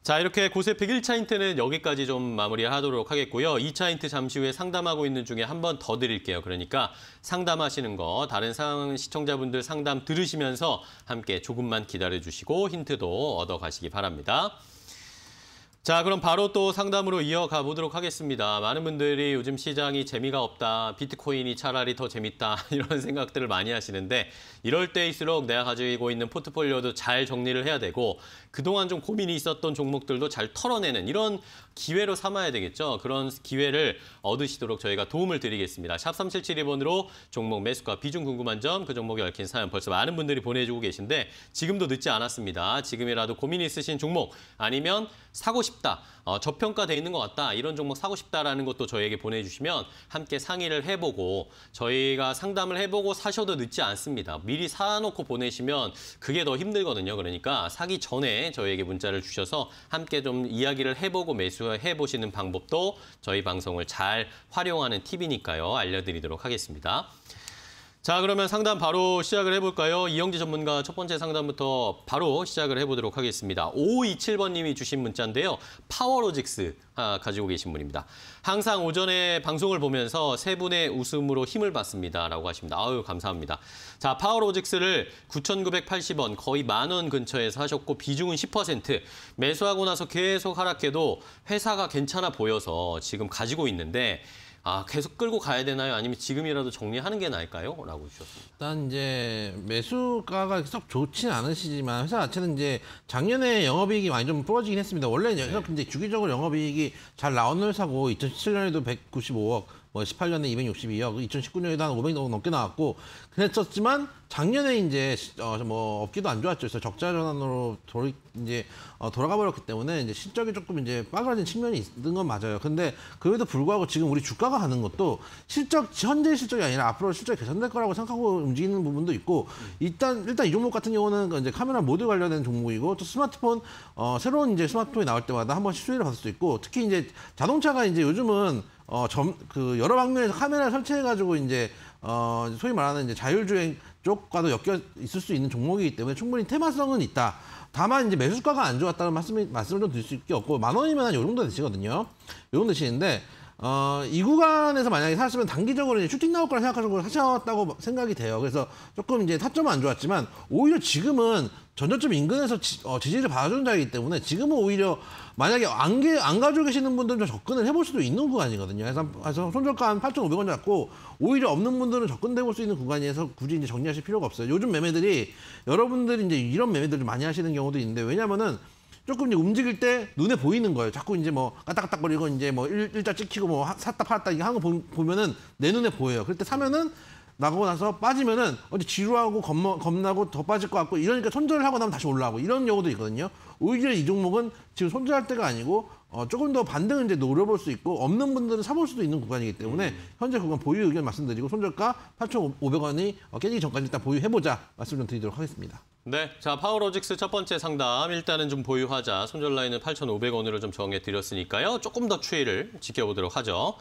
S1: 자, 이렇게 고세픽 1차 힌트는 여기까지 좀 마무리하도록 하겠고요. 2차 힌트 잠시 후에 상담하고 있는 중에 한 번 더 드릴게요. 그러니까 상담하시는 거 다른 상 시청자분들 상담 들으시면서 함께 조금만 기다려주시고 힌트도 얻어가시기 바랍니다. 자, 그럼 바로 또 상담으로 이어가 보도록 하겠습니다. 많은 분들이 요즘 시장이 재미가 없다, 비트코인이 차라리 더 재밌다, [laughs] 이런 생각들을 많이 하시는데, 이럴 때일수록 내가 가지고 있는 포트폴리오도 잘 정리를 해야 되고, 그동안 좀 고민이 있었던 종목들도 잘 털어내는 이런 기회로 삼아야 되겠죠. 그런 기회를 얻으시도록 저희가 도움을 드리겠습니다. 샵 3772번으로 종목 매수가 비중 궁금한 점, 그 종목에 얽힌 사연 벌써 많은 분들이 보내주고 계신데, 지금도 늦지 않았습니다. 지금이라도 고민이 있으신 종목, 아니면 사고 싶다, 어, 저평가돼 있는 것 같다, 이런 종목 사고 싶다라는 것도 저희에게 보내주시면 함께 상의를 해보고 저희가 상담을 해보고 사셔도 늦지 않습니다. 미리 사놓고 보내시면 그게 더 힘들거든요. 그러니까 사기 전에 저희에게 문자를 주셔서 함께 좀 이야기를 해보고 매수 해 보시는 방법도 저희 방송을 잘 활용하는 팁이니까요. 알려드리도록 하겠습니다. 자, 그러면 상담 바로 시작을 해볼까요? 이영지 전문가 첫 번째 상담부터 바로 시작을 해보도록 하겠습니다. 5527번 님이 주신 문자인데요. 파워로직스 아, 가지고 계신 분입니다. 항상 오전에 방송을 보면서 세 분의 웃음으로 힘을 받습니다. 라고 하십니다. 아유, 감사합니다. 자, 파워로직스를 9,980원, 거의 만 원 근처에서 하셨고 비중은 10%. 매수하고 나서 계속 하락해도 회사가 괜찮아 보여서 지금 가지고 있는데 아, 계속 끌고 가야 되나요? 아니면 지금이라도 정리하는 게 나을까요? 라고 주셨습니다.
S3: 일단 이제 매수가가 썩 좋지는 않으시지만 회사 자체는 이제 작년에 영업이익이 많이 좀 부러지긴 했습니다. 원래
S1: 네.
S3: 회사 이제 주기적으로 영업이익이 잘 나오는 회사고 2017년에도 195억, 뭐 18년에 262억, 2019년에도 한 500억 넘게 나왔고 그랬었지만 작년에 이제 어뭐 업기도 안 좋았죠. 그래서 적자 전환으로 돌 이제 어 돌아가 버렸기 때문에 이제 실적이 조금 이제 빠그라진 측면이 있는 건 맞아요. 근데 그에도 불구하고 지금 우리 주가가 하는 것도 실적 현재 실적이 아니라 앞으로 실적이 개선될 거라고 생각하고 움직이는 부분도 있고 일단 일단 이 종목 같은 경우는 그 이제 카메라 모드 관련된 종목이고 또 스마트폰 어 새로운 이제 스마트폰이 나올 때마다 한 번씩 수혜를 받을 수 있고 특히 이제 자동차가 이제 요즘은 어, 점, 그, 여러 방면에서 카메라를 설치해가지고 이제, 어, 소위 말하는 이제 자율주행 쪽과도 엮여 있을 수 있는 종목이기 때문에 충분히 테마성은 있다. 다만 이제 매수가가 안 좋았다는 말씀이, 말씀을 좀 드릴 수 있게 없고, 만 원이면 한 요 정도 되시거든요. 요 정도 되시는데, 어, 이 구간에서 만약에 사셨으면 단기적으로 이제 슈팅 나올 거라 생각하시고 하셨다고 생각이 돼요. 그래서 조금 이제 타점은 안 좋았지만, 오히려 지금은 전저점 인근에서 지, 어, 지지를 받아준 자이기 때문에 지금은 오히려 만약에 안, 게, 안 가지고 계시는 분들은 좀 접근을 해볼 수도 있는 구간이거든요. 그래서, 손절가 한 8,500원 잡고 오히려 없는 분들은 접근해 볼수 있는 구간이어서 굳이 이제 정리하실 필요가 없어요. 요즘 매매들이 여러분들이 이제 이런 매매들을 많이 하시는 경우도 있는데 왜냐면은 조금 이제 움직일 때 눈에 보이는 거예요. 자꾸 이제 뭐 까딱까딱거리고 이제 뭐 일, 일자 찍히고 뭐 하- 샀다 팔았다 이거 하는 거 보- 보면은 내 눈에 보여요. 그럴 때 사면은 나가고 나서 빠지면은 어디 지루하고 겁, 겁나고 더 빠질 것 같고 이러니까 손절을 하고 나면 다시 올라가고 이런 경우도 있거든요. 오히려 이 종목은 지금 손절할 때가 아니고 어, 조금 더 반등을 이제 노려볼 수 있고 없는 분들은 사볼 수도 있는 구간이기 때문에 현재 구간 보유 의견 말씀드리고 손절가 8,500원이 어, 깨지기 전까지 일단 보유해보자 말씀 좀 드리도록 하겠습니다.
S1: 네, 자 파워로직스 첫 번째 상담 일단은 좀 보유하자. 손절 라인은 8,500원으로 좀 정해 드렸으니까요. 조금 더 추이를 지켜보도록 하죠.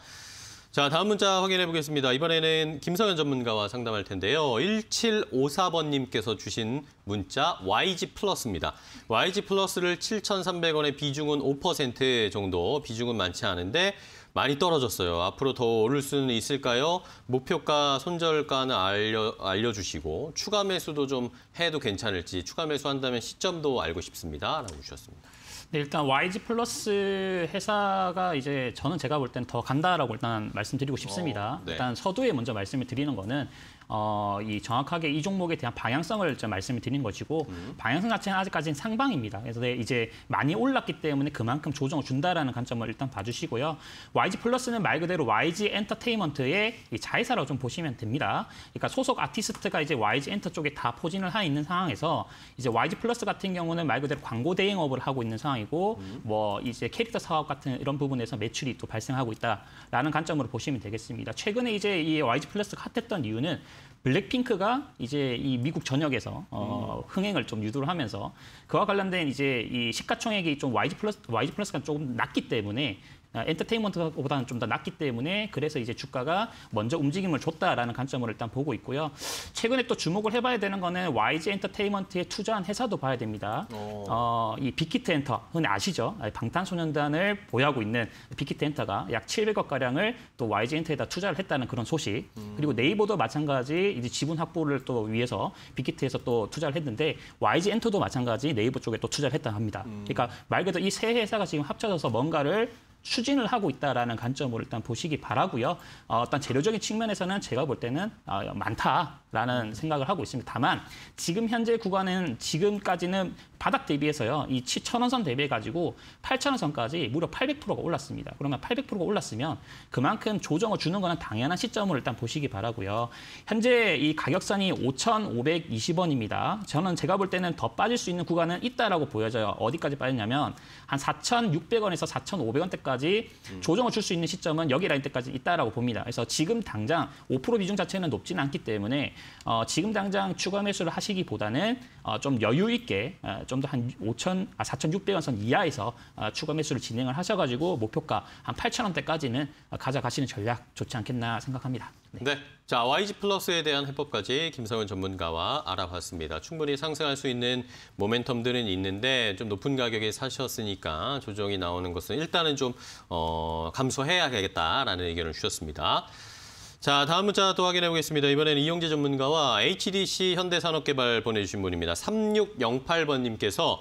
S1: 자, 다음 문자 확인해 보겠습니다. 이번에는 김성현 전문가와 상담할 텐데요. 1754번님께서 주신 문자 YG 플러스입니다. YG 플러스를 7,300원에 비중은 5% 정도, 비중은 많지 않은데 많이 떨어졌어요. 앞으로 더 오를 수는 있을까요? 목표가, 손절가는 알려, 알려주시고 추가 매수도 좀 해도 괜찮을지 추가 매수한다면 시점도 알고 싶습니다. 라고 주셨습니다.
S2: 네, 일단 YG 플러스 회사가 이제 저는 제가 볼 때는 더 간다라고 일단 말씀드리고 싶습니다.
S1: 어, 네.
S2: 일단 서두에 먼저 말씀을 드리는 거는 어, 이 정확하게 이 종목에 대한 방향성을 좀 말씀을 드리는 것이고 방향성 자체는 아직까지는 상방입니다. 그래서 네, 이제 많이 올랐기 때문에 그만큼 조정을 준다라는 관점을 일단 봐주시고요. YG 플러스는 말 그대로 YG 엔터테인먼트의 이 자회사라고 좀 보시면 됩니다. 그러니까 소속 아티스트가 이제 YG 엔터 쪽에 다 포진을 하 있는 상황에서 이제 YG 플러스 같은 경우는 말 그대로 광고 대행업을 하고 있는 상황이고 뭐 이제 캐릭터 사업 같은 이런 부분에서 매출이 또 발생하고 있다라는 관점으로 보시면 되겠습니다. 최근에 이제 이 YG 플러스가 핫했던 이유는 블랙핑크가 이제 이 미국 전역에서 어, 흥행을 좀 유도를 하면서 그와 관련된 이제 이 시가총액이 좀 YG 플러스 YG 플러스가 조금 낮기 때문에 아, 엔터테인먼트보다는 좀 더 낮기 때문에 그래서 이제 주가가 먼저 움직임을 줬다라는 관점으로 일단 보고 있고요. 최근에 또 주목을 해봐야 되는 거는 YG 엔터테인먼트에 투자한 회사도 봐야 됩니다. 어, 이 빅히트 엔터, 흔히 아시죠? 아, 방탄소년단을 보유하고 있는 빅히트 엔터가 약 700억 가량을 또 YG 엔터에다 투자를 했다는 그런 소식. 그리고 네이버도 마찬가지 이제 지분 확보를 또 위해서 빅히트에서 또 투자를 했는데 YG 엔터도 마찬가지 네이버 쪽에 또 투자를 했다 합니다. 그러니까 말 그대로 이 세 회사가 지금 합쳐져서 뭔가를 추진을 하고 있다라는 관점으로 일단 보시기 바라고요. 어, 일단 재료적인 측면에서는 제가 볼 때는 어, 많다라는 생각을 하고 있습니다. 다만 지금 현재 구간은 지금까지는 바닥 대비해서요. 이 7,000원선 대비해 가지고 8,000원선까지 무려 800%가 올랐습니다. 그러면 800%가 올랐으면 그만큼 조정을 주는 거는 당연한 시점을 일단 보시기 바라고요. 현재 이 가격선이 5,520원입니다. 저는 제가 볼 때는 더 빠질 수 있는 구간은 있다라고 보여져요. 어디까지 빠졌냐면 한 4,600원에서 4,500원대까지 조정을 줄 수 있는 시점은 여기 라인 때까지 있다라고 봅니다. 그래서 지금 당장 5% 비중 자체는 높지는 않기 때문에 어, 지금 당장 추가 매수를 하시기보다는 어, 좀 여유 있게 어, 좀더 한 5천 아 4,600원 선 이하에서 어, 추가 매수를 진행을 하셔가지고 목표가 한 8,000원대까지는 어, 가져가시는 전략 좋지 않겠나 생각합니다. 네.
S1: 네. 자, YG 플러스에 대한 해법까지 김성현 전문가와 알아봤습니다. 충분히 상승할 수 있는 모멘텀들은 있는데 좀 높은 가격에 사셨으니까 조정이 나오는 것은 일단은 좀 어, 감수해야겠다라는 의견을 주셨습니다. 자, 다음 문자 또 확인해 보겠습니다. 이번에는 이용재 전문가와 HDC 현대산업개발 보내주신 분입니다. 3608번님께서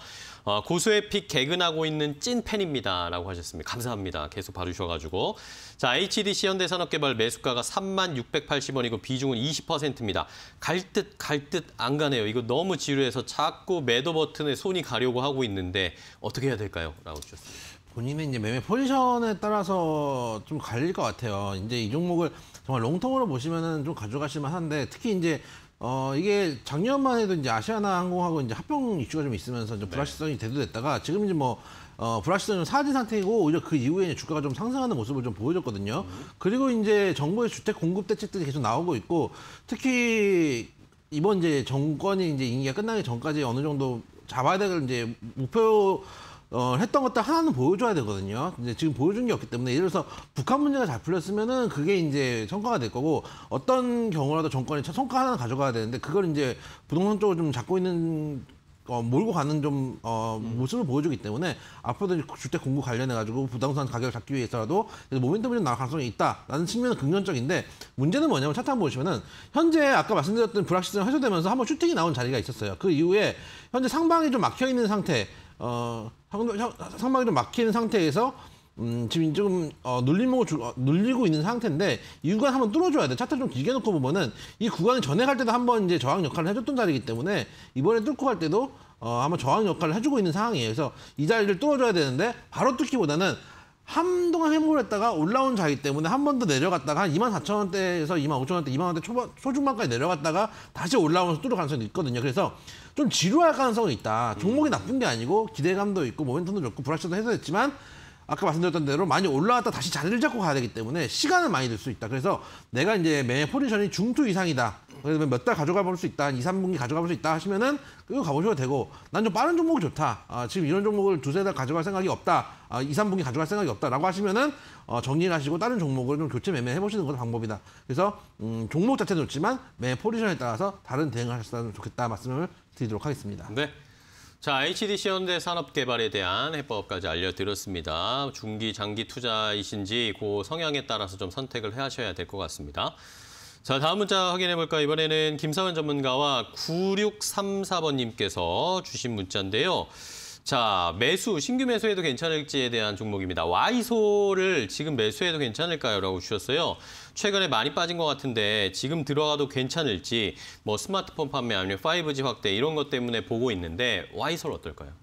S1: 어, 고수의 픽 개근하고 있는 찐 팬입니다. 라고 하셨습니다. 감사합니다. 계속 봐주셔가지고. 자, HDC 현대산업개발 매수가가 3680원이고 비중은 20%입니다. 갈 듯 갈 듯 안 가네요. 이거 너무 지루해서 자꾸 매도 버튼에 손이 가려고 하고 있는데 어떻게 해야 될까요? 라고 주셨습니다.
S3: 본인의 이제 매매 포지션에 따라서 좀 갈릴 것 같아요. 이제 이 종목을 정말 롱텀으로 보시면은 좀 가져가실만 한데 특히 이제 어 이게 작년만 해도 이제 아시아나 항공하고 이제 합병 이슈가 좀 있으면서 좀 불확실성이 대두됐다가 지금 이제 뭐 어, 불확실성이 좀 사라진 상태이고 오히려 그 이후에 이제 주가가 좀 상승하는 모습을 좀 보여줬거든요. 그리고 이제 정부의 주택 공급 대책들이 계속 나오고 있고 특히 이번 이제 정권이 이제 임기가 끝나기 전까지 어느 정도 잡아야 될 이제 목표 어, 했던 것들 하나는 보여줘야 되거든요. 이제 지금 보여준 게 없기 때문에 예를 들어서 북한 문제가 잘 풀렸으면은 그게 이제 성과가 될 거고 어떤 경우라도 정권이 성과 하나 가져가야 되는데 그걸 이제 부동산 쪽을 좀 잡고 있는 어, 몰고 가는 좀 어,
S1: 음.
S3: 모습을 보여주기 때문에 앞으로도 주택 공급 관련해 가지고 부동산 가격을 잡기 위해서라도 모멘텀이 좀 나올 가능성이 있다라는 측면은 긍정적인데 문제는 뭐냐면 차트 한번 보시면은 현재 아까 말씀드렸던 불확실성 해소되면서 한번 슈팅이 나온 자리가 있었어요. 그 이후에 현재 상방이 좀 막혀 있는 상태, 어 상- 상- 상방이 좀 있는 상태에서 음, 지금 좀 어, 주, 어, 눌리고 있는 상태인데 이 구간 한번 뚫어줘야 돼. 차트 좀 길게 놓고 보면은 이 구간이 전에 갈 때도 한번 이제 저항 역할을 해줬던 자리이기 때문에 이번에 뚫고 갈 때도 어, 한번 저항 역할을 해주고 있는 상황이에요. 그래서 이 자리를 뚫어줘야 되는데 바로 뚫기보다는 한동안 회복을 했다가 올라온 자리 때문에 한 번 더 내려갔다가 한 2만 4천 원대에서 2만 5천 원대, 2만 원대 초반, 초중반까지 내려갔다가 다시 올라오면서 뚫을 가능성이 있거든요. 그래서 좀 지루할 가능성은 있다. 종목이 나쁜 게 아니고 기대감도 있고 모멘텀도 좋고 불확실도 해소됐지만 아까 말씀드렸던 대로 많이 올라왔다 다시 자리를 잡고 가야 되기 때문에 시간은 많이 들 수 있다. 그래서 내가 이제 매 포지션이 중투 이상이다. 그래서 몇달 가져가 볼 수 있다. 한 2, 3분기 가져가 볼 수 있다 하시면은 그거 가보셔도 되고 난 좀 빠른 종목이 좋다. 아, 지금 이런 종목을 두세 달 가져갈 생각이 없다. 아, 2, 3분기 가져갈 생각이 없다라고 하시면은 어, 정리를 하시고 다른 종목을 좀 교체 매매해 보시는 것도 방법이다. 그래서 음, 종목 자체는 좋지만 매 포지션에 따라서 다른 대응을 하셨으면 좋겠다 말씀을 드리도록 하겠습니다.
S1: 네. 자, HDC 현대 산업 개발에 대한 해법까지 알려드렸습니다. 중기, 장기 투자이신지 그 성향에 따라서 좀 선택을 하셔야 될 것 같습니다. 자, 다음 문자 확인해 볼까요? 이번에는 김사원 전문가와 9634번님께서 주신 문자인데요. 자, 매수, 신규 매수해도 괜찮을지에 대한 종목입니다. 와이소를 지금 매수해도 괜찮을까요? 라고 주셨어요. 최근에 많이 빠진 것 같은데 지금 들어가도 괜찮을지 뭐 스마트폰 판매 아니면 5G 확대 이런 것 때문에 보고 있는데 와이소는 어떨까요?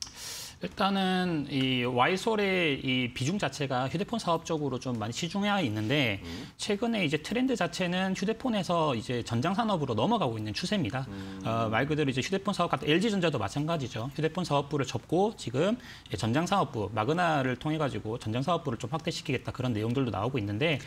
S2: 일단은 이 와이솔의 이 비중 자체가 휴대폰 사업 쪽으로 좀 많이 치중해 있는데 최근에 이제 트렌드 자체는 휴대폰에서 이제 전장 산업으로 넘어가고 있는 추세입니다. 어, 말 그대로 이제 휴대폰 사업 같은 LG전자도 마찬가지죠. 휴대폰 사업부를 접고 지금 전장 사업부 마그나를 통해 가지고 전장 사업부를 좀 확대시키겠다 그런 내용들도 나오고 있는데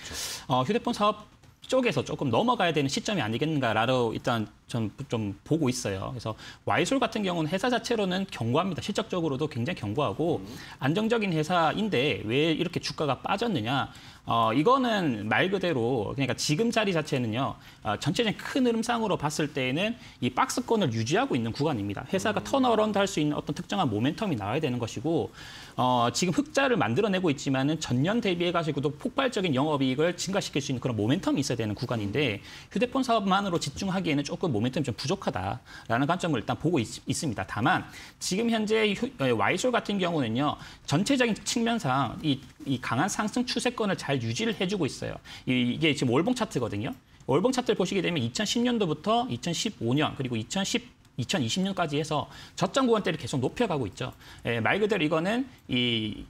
S2: 어, 휴대폰 사업 쪽에서 조금 넘어가야 되는 시점이 아니겠는가라고 일단 좀, 좀 보고 있어요. 그래서 와이솔 같은 경우는 회사 자체로는 견고합니다. 실적적으로도 굉장히 견고하고 안정적인 회사인데 왜 이렇게 주가가 빠졌느냐? 어, 이거는 말 그대로 그러니까 지금 자리 자체는요. 어, 전체적인 큰 흐름상으로 봤을 때에는 이 박스권을 유지하고 있는 구간입니다. 회사가 turnaround 할 수 있는 어떤 특정한 모멘텀이 나와야 되는 것이고 어, 지금 흑자를 만들어내고 있지만은 전년 대비해 가지고도 폭발적인 영업이익을 증가시킬 수 있는 그런 모멘텀이 있어야 되는 구간인데 휴대폰 사업만으로 집중하기에는 조금 모멘텀이 좀 부족하다라는 관점을 일단 보고 있, 습니다 다만 지금 현재 휴, 어, 와이솔 같은 경우는요 전체적인 측면상 이, 이 강한 상승 추세권을 잘 유지를 해주고 있어요. 이, 이게 지금 월봉 차트거든요. 월봉 차트를 보시게 되면 2010년도부터 2015년 그리고 2010 2020년까지 해서 저점 구간대를 계속 높여가고 있죠. 예, 말 그대로 이거는 이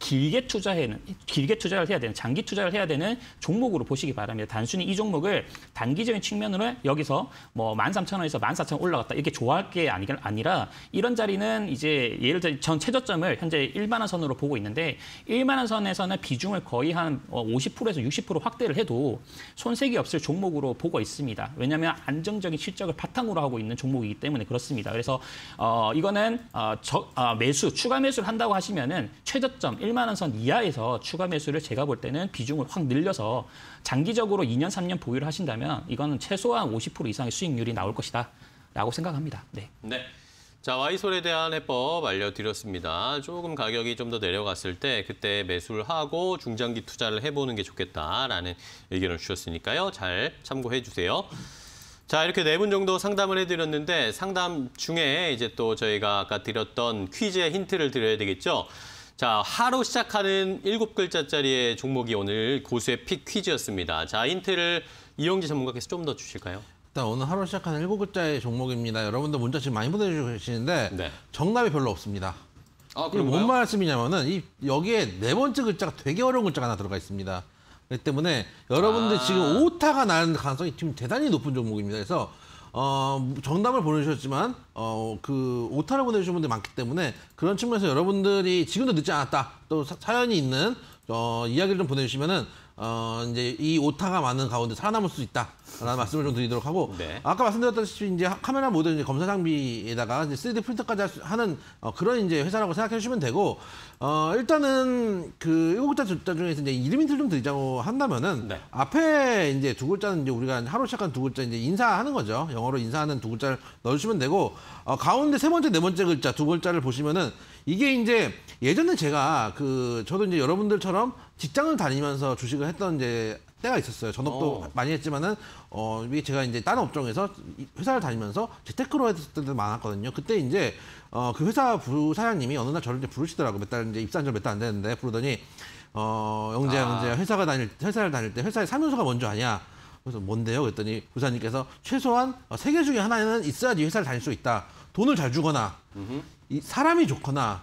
S2: 길게 투자해는 길게 투자를 해야 되는 장기 투자를 해야 되는 종목으로 보시기 바랍니다. 단순히 이 종목을 단기적인 측면으로 여기서 뭐 13,000원에서 14,000원 올라갔다 이렇게 좋아할 게 아니, 아니라 이런 자리는 이제 예를 들어 전 최저점을 현재 1만 원 선으로 보고 있는데 1만 원 선에서는 비중을 거의 한 50%에서 60% 확대를 해도 손색이 없을 종목으로 보고 있습니다. 왜냐하면 안정적인 실적을 바탕으로 하고 있는 종목이기 때문에 그렇습니다. 그래서 어, 이거는 어, 저, 어, 매수 추가 매수를 한다고 하시면은 최저점 1만 원 선 이하에서 추가 매수를 제가 볼 때는 비중을 확 늘려서 장기적으로 2년 3년 보유를 하신다면 이거는 최소한 50% 이상의 수익률이 나올 것이다 라고 생각합니다. 네.
S1: 네. 자, 와이솔에 대한 해법 알려드렸습니다. 조금 가격이 좀 더 내려갔을 때 그때 매수를 하고 중장기 투자를 해보는 게 좋겠다라는 의견을 주셨으니까요. 잘 참고해 주세요. 자, 이렇게 네 분 정도 상담을 해드렸는데 상담 중에 이제 또 저희가 아까 드렸던 퀴즈의 힌트를 드려야 되겠죠. 자, 하루 시작하는 일곱 글자짜리의 종목이 오늘 고수의 픽 퀴즈였습니다. 자, 힌트를 이영지 전문가께서 좀 더 주실까요?
S3: 일단 오늘 하루 시작하는 일곱 글자의 종목입니다. 여러분들 문자 지금 많이 보내주시는데
S1: 네.
S3: 정답이 별로 없습니다.
S1: 아,
S3: 이게 뭔 말씀이냐면은 이 여기에 네 번째 글자가 되게 어려운 글자가 하나 들어가 있습니다. 그렇기 때문에 여러분들
S1: 아.
S3: 지금 오타가 나는 가능성이 지금 대단히 높은 종목입니다. 그래서 어, 정답을 보내주셨지만 어, 그 오타를 보내주신 분들이 많기 때문에 그런 측면에서 여러분들이 지금도 늦지 않았다. 또 사, 연이 있는 어, 이야기를 좀 보내주시면은 어 이제 이 오타가 많은 가운데 살아남을 수 있다라는 말씀을 좀 드리도록 하고
S1: 네.
S3: 아까 말씀드렸다시피 이제 카메라 모든 이제 검사 장비에다가 이제 3D 프린터까지 하는 어, 그런 이제 회사라고 생각해 주시면 되고 어 일단은 그 일곱 글자 숫자 중에서 이제 이름 힌트를 좀 드리자고 한다면은
S1: 네.
S3: 앞에 이제 두 글자는 이제 우리가 하루 시작한 두 글자 이제 인사하는 거죠. 영어로 인사하는 두 글자를 넣어주시면 되고 어, 가운데 세 번째 네 번째 글자 두 글자를 보시면은 이게 이제 예전에 제가 그 저도 이제 여러분들처럼 직장을 다니면서 주식을 했던 이제 때가 있었어요. 전업도
S1: 어.
S3: 많이 했지만은 어 이게 제가 이제 다른 업종에서 이- 회사를 다니면서 재테크로 했을 때도 많았거든요. 그때 이제 어 그 회사 부사장님이 어느 날 저를 이제 부르시더라고 몇 달 이제 입사한 지몇달 안 됐는데 부르더니 어 영재야
S1: 아.
S3: 영재야 회사가 다닐 회사를 다닐 때 회사에 사면서가 먼저 아니야. 그래서 뭔데요? 그랬더니 부사님께서 최소한 어, 세개 중에 하나는 있어야지 회사를 다닐 수 있다. 돈을 잘 주거나 이 사람이 좋거나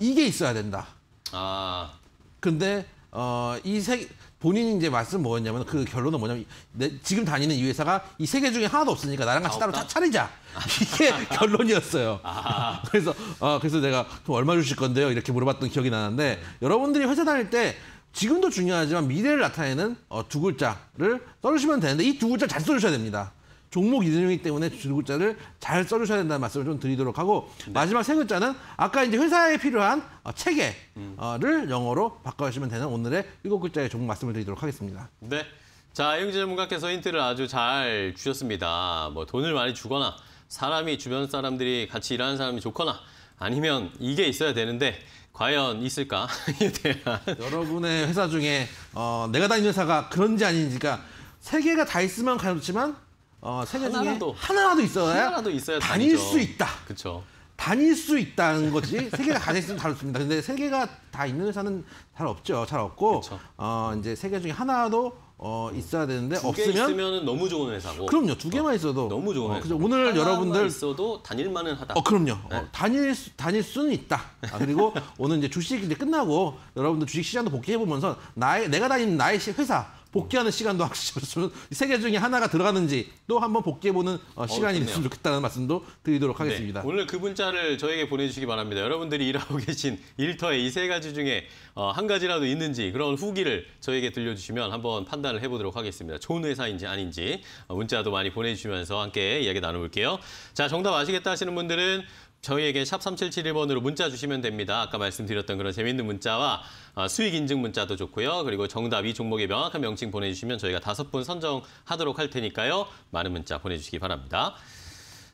S3: 이게 있어야 된다.
S1: 아,
S3: 근데 어 이 세 본인이 이제 말씀 뭐였냐면 그 결론은 뭐냐면 내, 지금 다니는 이 회사가 이 세 개 중에 하나도 없으니까 나랑 같이
S1: 아,
S3: 따로? 차, 차리자 [laughs] 이게 결론이었어요.
S1: 아.
S3: 그래서 어 그래서 내가 그럼 얼마 주실 건데요 이렇게 물어봤던 기억이 나는데 여러분들이 회사 다닐 때 지금도 중요하지만 미래를 나타내는 어, 두 글자를 써주시면 되는데 이 두 글자 잘 써주셔야 됩니다. 종목 이름이기 때문에 두 글자를 잘 써주셔야 된다는 말씀을 좀 드리도록 하고 마지막 세 글자는 아까 이제 회사에 필요한 어, 체계를 영어로 바꿔주시면 되는 오늘의 일곱 글자의 종목 말씀을 드리도록 하겠습니다.
S1: 네. 자, 이영재 전문가께서 힌트를 아주 잘 주셨습니다. 뭐 돈을 많이 주거나 사람이 주변 사람들이 같이 일하는 사람이 좋거나 아니면 이게 있어야 되는데 과연 있을까? [laughs] 대한
S3: 여러분의 회사 중에 어, 내가 다니는 회사가 그런지 아닌지가 세 개가 다 있으면 가능하지만 어, 세개 중에
S1: 하나라도.
S3: 하나라도 있어야
S1: 하나라도 있어야
S3: 다닐
S1: 다니죠.
S3: 수 있다.
S1: 그렇죠.
S3: 다닐 수 있다는 거지 세 개가 다 있으면 다릅니다. 근데 세 개가 다 있는 회사는 잘 없죠. 잘 없고
S1: 그쵸.
S3: 어, 이제 세개 중에 하나도 어, 있어야 되는데
S1: 두개
S3: 없으면
S1: 있으면 너무 좋은 회사고.
S3: 그럼요 두 개만 있어도
S1: 너무 좋은
S3: 어,
S1: 회사.
S3: 오늘 여러분들
S1: 있어도 다닐만은 하다.
S3: 어 그럼요.
S1: 네.
S3: 어, 다닐 수, 다닐 수는 있다. 아, 그리고 [laughs] 오늘 이제 주식 이제 끝나고 여러분들 주식 시장도 복귀해 보면서 나의 내가 다니는 나의 시- 회사 복귀하는 시간도 하시면 세개 중에 하나가 들어가는지 또 한번 복귀해 보는 어, 시간이
S1: 좋네요.
S3: 됐으면 좋겠다는 말씀도 드리도록 하겠습니다.
S1: 네, 오늘 그 문자를 저에게 보내주시기 바랍니다. 여러분들이 일하고 [laughs] 계신 일터에 이 세 가지 중에 어, 한 가지라도 있는지 그런 후기를 저에게 들려주시면 한번 판단을 해보도록 하겠습니다. 좋은 회사인지 아닌지 어, 문자도 많이 보내주시면서 함께 이야기 나눠볼게요. 자, 정답 아시겠다 하시는 분들은 저희에게 샵 3771번으로 문자 주시면 됩니다. 아까 말씀드렸던 그런 재밌는 문자와 어, 수익 인증 문자도 좋고요. 그리고 정답 이 종목의 명확한 명칭 보내주시면 저희가 다섯 분 선정하도록 할 테니까요. 많은 문자 보내주시기 바랍니다.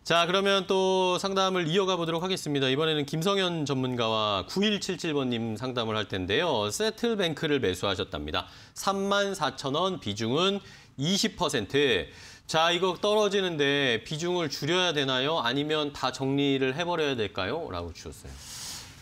S1: 자, 그러면 또 상담을 이어가 보도록 하겠습니다. 이번에는 김성현 전문가와 9177번님 상담을 할 텐데요. 세틀뱅크를 매수하셨답니다. 34,000원 비중은 20%. 자, 이거 떨어지는데 비중을 줄여야 되나요? 아니면 다 정리를 해버려야 될까요? 라고 주셨어요.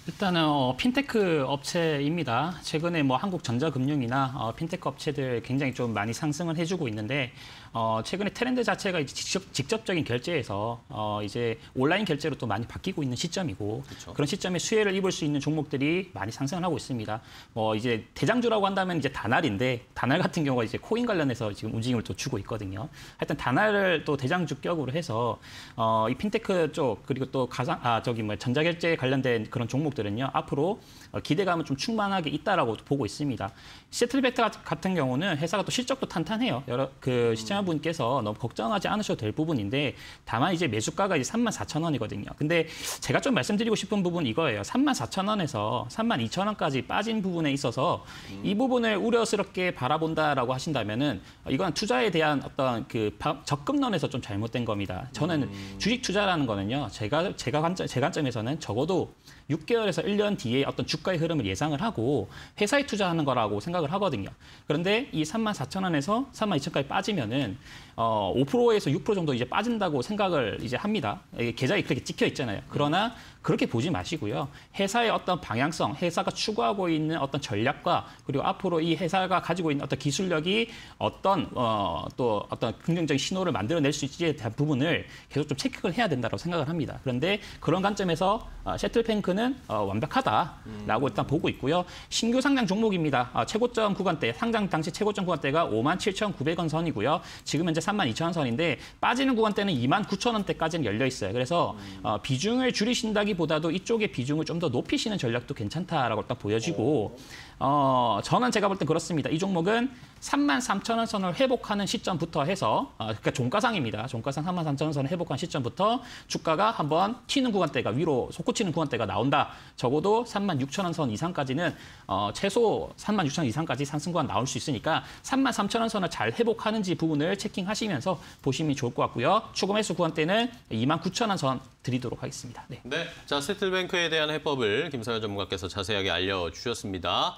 S2: 일단은 어, 핀테크 업체입니다. 최근에 뭐 한국전자금융이나 어, 핀테크 업체들 굉장히 좀 많이 상승을 해주고 있는데 어, 최근에 트렌드 자체가 이제 직접, 직접적인 결제에서 어, 이제 온라인 결제로 또 많이 바뀌고 있는 시점이고
S1: 그쵸.
S2: 그런 시점에 수혜를 입을 수 있는 종목들이 많이 상승을 하고 있습니다. 뭐 이제 대장주라고 한다면 이제 다날인데 다날 같은 경우가 이제 코인 관련해서 지금 움직임을 또 주고 있거든요. 하여튼 다날을 또 대장주 격으로 해서 어, 이 핀테크 쪽 그리고 또 가상 아 저기 뭐 전자결제 관련된 그런 종목들은요 앞으로 어, 기대감은 좀 충만하게 있다라고 보고 있습니다. 세틀베트 같은 경우는 회사가 또 실적도 탄탄해요. 여러 그 시청자분께서 너무 걱정하지 않으셔도 될 부분인데 다만 이제 매수가가 이제 3만 4천 원이거든요. 근데 제가 좀 말씀드리고 싶은 부분 이거예요. 3만 4천 원에서 3만 2천 원까지 빠진 부분에 있어서 이 부분을 우려스럽게 바라본다라고 하신다면은 이건 투자에 대한 어떤 그 바- 접근론에서 좀 잘못된 겁니다. 저는 주식 투자라는 거는요. 제가 제가 관점 제 관점에서는 적어도 6개월에서 1년 뒤에 어떤 주가의 흐름을 예상을 하고 회사에 투자하는 거라고 생각을 하거든요. 그런데 이 3만 4천 원에서 3만 2천까지 빠지면은 어, 5%에서 6% 정도 이제 빠진다고 생각을 이제 합니다. 이게 계좌에 그렇게 찍혀 있잖아요. 그러나 그렇게 보지 마시고요. 회사의 어떤 방향성, 회사가 추구하고 있는 어떤 전략과 그리고 앞으로 이 회사가 가지고 있는 어떤 기술력이 어떤 어, 또 어떤 긍정적인 신호를 만들어낼 수 있지에 대한 부분을 계속 좀 체크를 해야 된다고 생각을 합니다. 그런데 그런 관점에서 어, 셔틀뱅크는 보면은 어, 완벽하다라고 일단 보고 있고요. 신규 상장 종목입니다. 아, 최고점 구간대 상장 당시 최고점 구간대가 57,900원 선이고요. 지금 현재 32,000원 선인데 빠지는 구간대는 29,000원대까지는 열려 있어요. 그래서 어, 비중을 줄이신다기보다도 이쪽의 비중을 좀 더 높이시는 전략도 괜찮다라고 딱 보여지고 어, 저는 제가 볼 땐 그렇습니다. 이 종목은 33,000원 선을 회복하는 시점부터 해서 어, 그러니까 종가상입니다. 종가상 33,000원 선을 회복한 시점부터 주가가 한번 튀는 구간대가 위로 솟구치는 구간대가 나온다. 적어도 36,000원 선 이상까지는 어, 최소 36,000원 이상까지 상승 구간 나올 수 있으니까 33,000원 선을 잘 회복하는지 부분을 체킹하시면서 보시면 좋을 것 같고요. 추가 매수 구간대는 29,000원 선 드리도록 하겠습니다. 네.
S1: 네, 자 세틀뱅크에 대한 해법을 김서현 전문가께서 자세하게 알려 주셨습니다.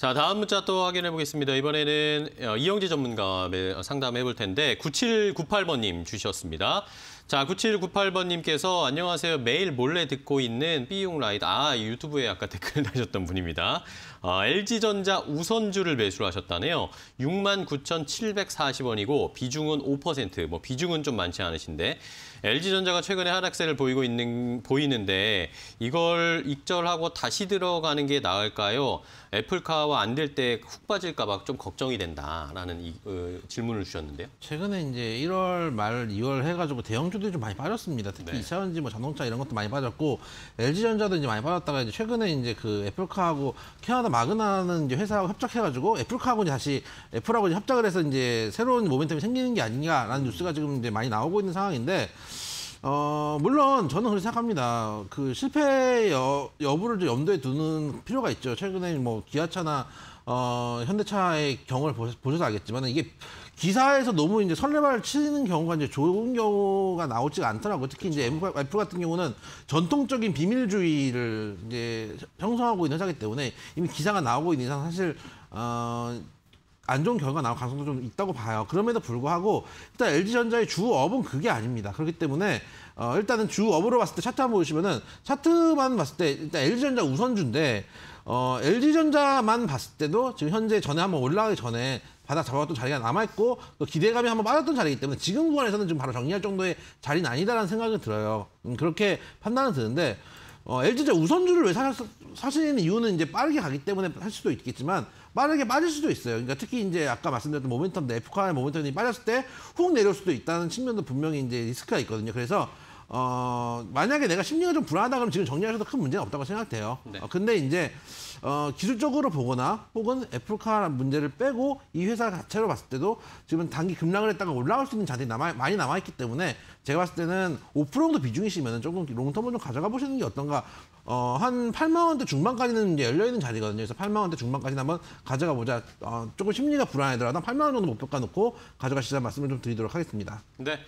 S1: 자 다음 문자 또 확인해 보겠습니다. 이번에는 어, 이영재 전문가와 매- 상담해 볼 텐데 9798번님 주셨습니다. 자 9798번님께서 안녕하세요. 매일 몰래 듣고 있는 삐용 라이드 아 유튜브에 아까 댓글 다셨던 [laughs] 분입니다. 아, LG전자 우선주를 매수를 하셨다네요. 69,740원이고 비중은 5%. 뭐 비중은 좀 많지 않으신데 LG전자가 최근에 하락세를 보이고 있는 보이는데 이걸 익절하고 다시 들어가는 게 나을까요? 애플카와 안 될 때 훅 빠질까 봐 좀 걱정이 된다라는 이, 어, 질문을 주셨는데요.
S3: 최근에 이제 1월 말 2월 해가지고 대형주들이 좀 많이 빠졌습니다. 특히
S1: 네.
S3: 이차전지 뭐 자동차 이런 것도 많이 빠졌고 LG전자도 이제 많이 빠졌다가 이제 최근에 이제 그 애플카하고 캐나다 마그나는 이제 회사하고 협작해가지고 애플카하고 다시 애플하고 이제 협작을 해서 이제 새로운 모멘텀이 생기는 게 아닌가라는 뉴스가 지금 이제 많이 나오고 있는 상황인데 어, 물론 저는 그렇게 생각합니다. 그 실패 여, 여부를 좀 염두에 두는 필요가 있죠. 최근에 뭐 기아차나 어, 현대차의 경우를 보셔, 보셔서 알겠지만 이게 기사에서 너무 이제 설레발 치는 경우가 이제 좋은 경우가 나오지가 않더라고요. 특히 이제 애플, 애플 같은 경우는 전통적인 비밀주의를 이제 형성하고 있는 회사이기 때문에 이미 기사가 나오고 있는 이상 사실 어, 안 좋은 결과가 나올 가능성도 좀 있다고 봐요. 그럼에도 불구하고 일단 LG전자의 주업은 그게 아닙니다. 그렇기 때문에 어, 일단은 주업으로 봤을 때 차트 한번 보시면은 차트만 봤을 때 일단 LG전자 우선주인데 어, LG전자만 봤을 때도 지금 현재 전에 한번 올라가기 전에 바닥 잡아왔던 자리가 남아있고 또 기대감이 한번 빠졌던 자리이기 때문에 지금 구간에서는 좀 바로 정리할 정도의 자리는 아니다라는 생각이 들어요. 음, 그렇게 판단은 드는데 어, LG전자 우선주를 왜 사, 사시는 이유는 이제 빠르게 가기 때문에 할 수도 있겠지만 빠르게 빠질 수도 있어요. 그러니까 특히 이제 아까 말씀드렸던 모멘텀, 에프카의 모멘텀이 빠졌을 때 훅 내려올 수도 있다는 측면도 분명히 이제 리스크가 있거든요. 그래서 어, 만약에 내가 심리가 좀 불안하다 그러면 지금 정리하셔도 큰 문제는 없다고 생각돼요.
S1: 네.
S3: 어, 근데 이제 어, 기술적으로 보거나 혹은 애플카 문제를 빼고 이 회사 자체로 봤을 때도 지금 단기 급락을 했다가 올라갈 수 있는 자들이 남아, 많이 남아있기 때문에 제가 봤을 때는 5% 정도 비중이시면 조금 롱텀을 좀 가져가 보시는 게 어떤가 어, 한 8만 원대 중반까지는 이제 열려 있는 자리거든요. 그래서 8만 원대 중반까지는 한번 가져가 보자. 어, 조금 심리가 불안하더라도 한 8만 원 정도 목표가 놓고 가져가시자 말씀을 좀 드리도록 하겠습니다.
S1: 네.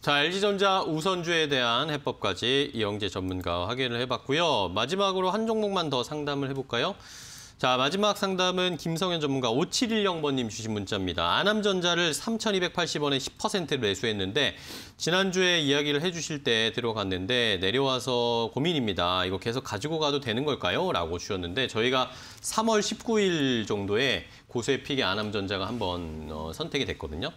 S1: 자, LG전자 우선주에 대한 해법까지 이영재 전문가와 확인을 해봤고요. 마지막으로 한 종목만 더 상담을 해볼까요? 자, 마지막 상담은 김성현 전문가 5710번님 주신 문자입니다. 아남전자를 3,280원에 10%를 매수했는데 지난주에 이야기를 해주실 때 들어갔는데 내려와서 고민입니다. 이거 계속 가지고 가도 되는 걸까요? 라고 주셨는데 저희가 3월 19일 정도에 고수의 픽의 아남전자가 한번 어, 선택이 됐거든요.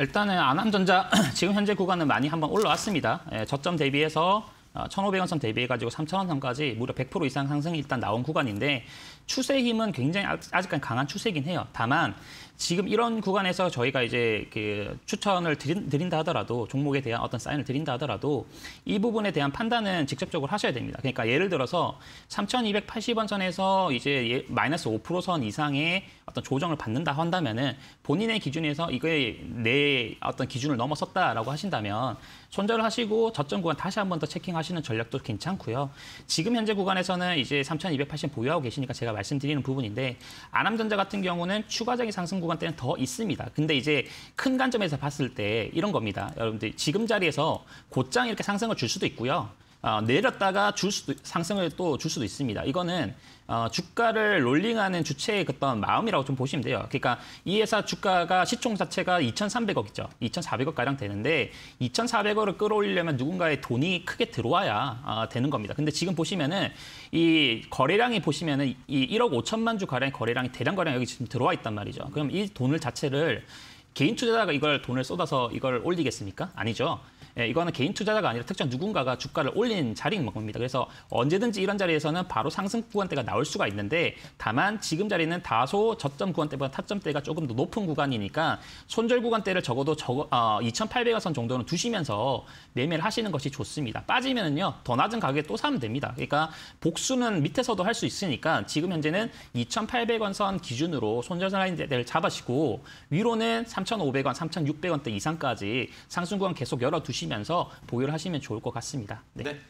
S2: 일단은 아남전자 [clears throat] 지금 현재 구간은 많이 한번 올라왔습니다. 예, 저점 대비해서 어, 1,500원 선 대비해가지고 3,000원 선까지 무려 100% 이상 상승이 일단 나온 구간인데 추세 힘은 굉장히 아- 아직까지 강한 추세긴 해요. 다만 지금 이런 구간에서 저희가 이제 그 추천을 드린, 드린다 하더라도 종목에 대한 어떤 사인을 드린다 하더라도 이 부분에 대한 판단은 직접적으로 하셔야 됩니다. 그러니까 예를 들어서 3,280원 선에서 이제 예- 마이너스 5%선 이상의 어떤 조정을 받는다 한다면은 본인의 기준에서 이거에 내 어떤 기준을 넘어섰다라고 하신다면 손절을 하시고 저점 구간 다시 한 번 더 체킹하시는 전략도 괜찮고요. 지금 현재 구간에서는 이제 3,280 보유하고 계시니까 제가 말씀드리는 부분인데 아남전자 같은 경우는 추가적인 상승 구간 때는 더 있습니다. 근데 이제 큰 관점에서 봤을 때 이런 겁니다. 여러분들 지금 자리에서 곧장 이렇게 상승을 줄 수도 있고요. 어, 내렸다가 줄 수도 상승을 또 줄 수도 있습니다. 이거는 어, 주가를 롤링하는 주체의 어떤 마음이라고 좀 보시면 돼요. 그러니까 이 회사 주가가 시총 자체가 2,300억이죠. 2,400억 가량 되는데 2,400억을 끌어올리려면 누군가의 돈이 크게 들어와야 어, 되는 겁니다. 근데 지금 보시면은 이 거래량이 보시면은 이 1억 5천만 주 가량의 거래량이 대량 거래량 여기 지금 들어와 있단 말이죠. 그럼 이 돈을 자체를 개인 투자자가 이걸 돈을 쏟아서 이걸 올리겠습니까? 아니죠. 예, 이거는 개인 투자자가 아니라 특정 누군가가 주가를 올린 자리인 겁니다. 그래서 언제든지 이런 자리에서는 바로 상승 구간대가 나올 수가 있는데 다만 지금 자리는 다소 저점 구간대보다 타점대가 조금 더 높은 구간이니까 손절 구간대를 적어도 적어, 어, 2,800원 선 정도는 두시면서 매매를 하시는 것이 좋습니다. 빠지면은요 더 낮은 가격에 또 사면 됩니다. 그러니까 복수는 밑에서도 할 수 있으니까 지금 현재는 2,800원 선 기준으로 손절 라인대를 잡으시고 위로는 3,500원, 3,600원대 이상까지 상승 구간 계속 열어두시 면서 보유를 하시면 좋을 것 같습니다. 네.
S1: 네.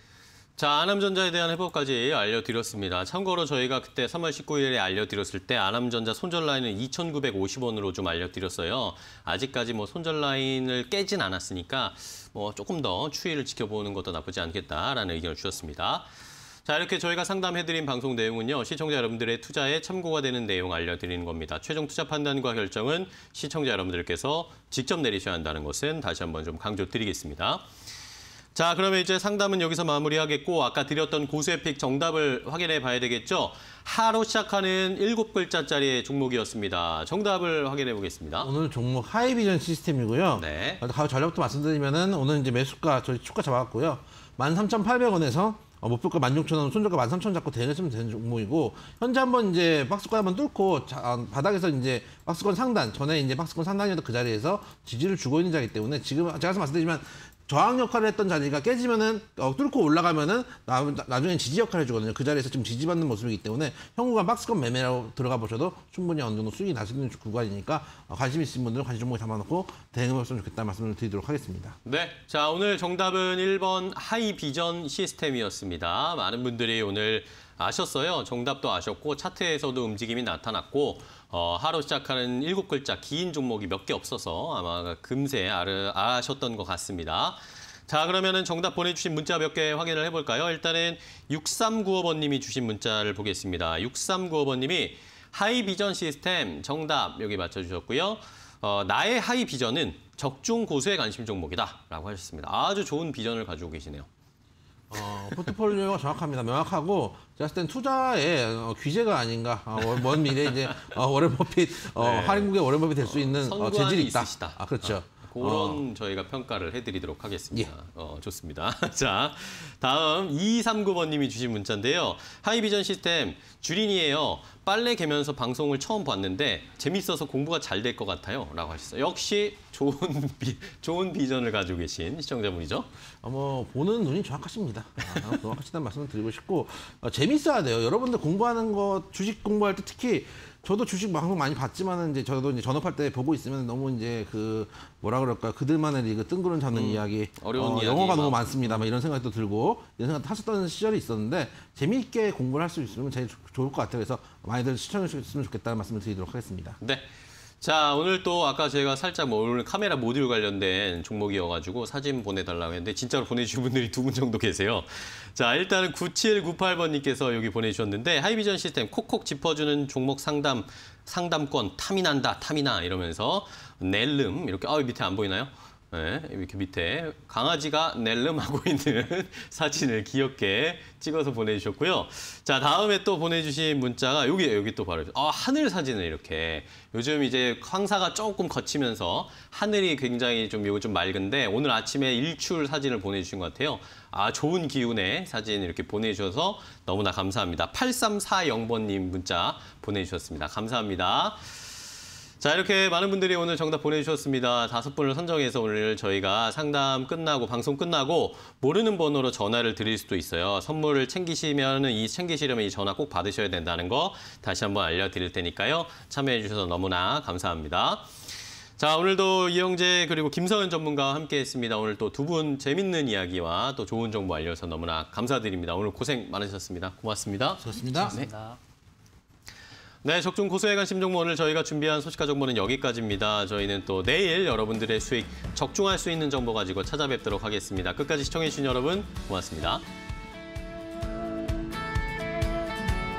S1: 자, 아남전자에 대한 해법까지 알려드렸습니다. 참고로 저희가 그때 3월 19일에 알려드렸을 때 아남전자 손절 라인은 2,950원으로 좀 알려드렸어요. 아직까지 뭐 손절 라인을 깨진 않았으니까 뭐 조금 더 추이를 지켜보는 것도 나쁘지 않겠다라는 의견을 주셨습니다. 자, 이렇게 저희가 상담해드린 방송 내용은요, 시청자 여러분들의 투자에 참고가 되는 내용 알려드리는 겁니다. 최종 투자 판단과 결정은 시청자 여러분들께서 직접 내리셔야 한다는 것은 다시 한번 좀 강조드리겠습니다. 자, 그러면 이제 상담은 여기서 마무리하겠고 아까 드렸던 고수의 픽 정답을 확인해 봐야 되겠죠. 하로 시작하는 일곱 글자짜리의 종목이었습니다. 정답을 확인해 보겠습니다.
S3: 오늘 종목 하이비전 시스템이고요.
S1: 네.
S3: 전략부터 말씀드리면은 오늘 이제 매수가 저희 추가 잡았고요. 13,800원에서 어, 목표가 16,000원, 손절가 13,000원 잡고 대응했으면 되는 종목이고 현재 한번 이제 박스권 한번 뚫고 자, 아, 바닥에서 이제 박스권 상단 전에 이제 박스권 상단이었던 그 자리에서 지지를 주고 있는 자리이기 때문에 지금 제가 말씀드리지만 저항 역할을 했던 자리가 깨지면은 어, 뚫고 올라가면은 나, 나중엔 지지 역할을 해주거든요. 그 자리에서 지금 지지받는 모습이기 때문에 현구간 박스권 매매로 들어가 보셔도 충분히 어느 정도 수익이 나시는 구간이니까 어, 관심 있으신 분들은 관심 종목에 담아놓고 대응해봤으면 좋겠다는 말씀을 드리도록 하겠습니다.
S1: 네. 자, 오늘 정답은 1번 하이 비전 시스템이었습니다. 많은 분들이 오늘 아셨어요. 정답도 아셨고 차트에서도 움직임이 나타났고 어, 하루 시작하는 일곱 글자 긴 종목이 몇 개 없어서 아마 금세 아르, 아셨던 것 같습니다. 자, 그러면은 정답 보내주신 문자 몇 개 확인을 해볼까요? 일단은 6395번님이 주신 문자를 보겠습니다. 6395번님이 하이 비전 시스템 정답 여기 맞춰주셨고요. 어, 나의 하이 비전은 적중 고수의 관심 종목이다 라고 하셨습니다. 아주 좋은 비전을 가지고 계시네요.
S3: 어, 포트폴리오가 정확합니다. 명확하고 제가 봤을 땐 투자에 어, 귀재가 아닌가. 어, 먼 미래에 이제 어, 워렌 버핏, 어,
S1: 네.
S3: 한국의 워렌 버핏 될 수 있는 어, 재질이 있다.
S1: 있으시다.
S3: 아, 그렇죠.
S1: 그런 저희가 평가를 해드리도록 하겠습니다.
S3: 예.
S1: 어, 좋습니다. [laughs] 자, 다음 2239번님이 주신 문자인데요. 하이비전 시스템 주린이에요. 빨래 개면서 방송을 처음 봤는데 재밌어서 공부가 잘 될 것 같아요. 라고 하셨어요. 역시 좋은, 비, 좋은 비전을 가지고 계신 시청자분이죠.
S3: 어, 뭐 보는 눈이 정확하십니다. 아, 정확하시다는 말씀을 드리고 싶고 어, 재밌어야 돼요. 여러분들 공부하는 거 주식 공부할 때 특히 저도 주식 방송 많이 봤지만은 이제 저도 이제 전업할 때 보고 있으면 너무 이제 그 뭐라 그럴까 그들만의 리그 뜬구름 잡는 이야기
S1: 음, 어려운 이야기
S3: 영어가 너무
S1: 막.
S3: 많습니다. 막 이런 생각도 들고 이런 생각 하셨던 시절이 있었는데 재미있게 공부를 할 수 있으면 제일 좋- 좋을 것 같아요. 그래서 많이들 시청해 주셨으면 좋겠다는 말씀을 드리도록 하겠습니다.
S1: 네. 자, 오늘 또 아까 제가 살짝 뭐 오늘 카메라 모듈 관련된 종목이어가지고 사진 보내달라고 했는데 진짜로 보내주신 분들이 두 분 정도 계세요. 자, 일단은 9798번님께서 여기 보내주셨는데 하이비전 시스템 콕콕 짚어주는 종목 상담, 상담권 탐이 난다, 탐이 나 이러면서 넬름 이렇게, 아, 밑에 안 보이나요? 네, 이렇게 밑에 강아지가 넬름하고 [laughs] 있는 사진을 귀엽게 찍어서 보내주셨고요. 자, 다음에 또 보내주신 문자가 여기, 여기 또 바로, 아, 하늘 사진을 이렇게. 요즘 이제 황사가 조금 거치면서 하늘이 굉장히 좀, 요거 좀 맑은데 오늘 아침에 일출 사진을 보내주신 것 같아요. 아, 좋은 기운의 사진 이렇게 보내주셔서 너무나 감사합니다. 8340번님 문자 보내주셨습니다. 감사합니다. 자, 이렇게 많은 분들이 오늘 정답 보내주셨습니다. 다섯 분을 선정해서 오늘 저희가 상담 끝나고, 방송 끝나고, 모르는 번호로 전화를 드릴 수도 있어요. 선물을 챙기시면은, 이 챙기시려면 이 전화 꼭 받으셔야 된다는 거 다시 한번 알려드릴 테니까요. 참여해 주셔서 너무나 감사합니다. 자, 오늘도 이영재 그리고 김서은 전문가와 함께 했습니다. 오늘 또 두 분 재밌는 이야기와 또 좋은 정보 알려서 너무나 감사드립니다. 오늘 고생 많으셨습니다. 고맙습니다.
S3: 좋습니다.
S1: 네.
S2: 네.
S1: 네, 적중 고소해 관심 정보 오늘 저희가 준비한 소식과 정보는 여기까지입니다. 저희는 또 내일 여러분들의 수익 적중할 수 있는 정보 가지고 찾아뵙도록 하겠습니다. 끝까지 시청해주신 여러분 고맙습니다.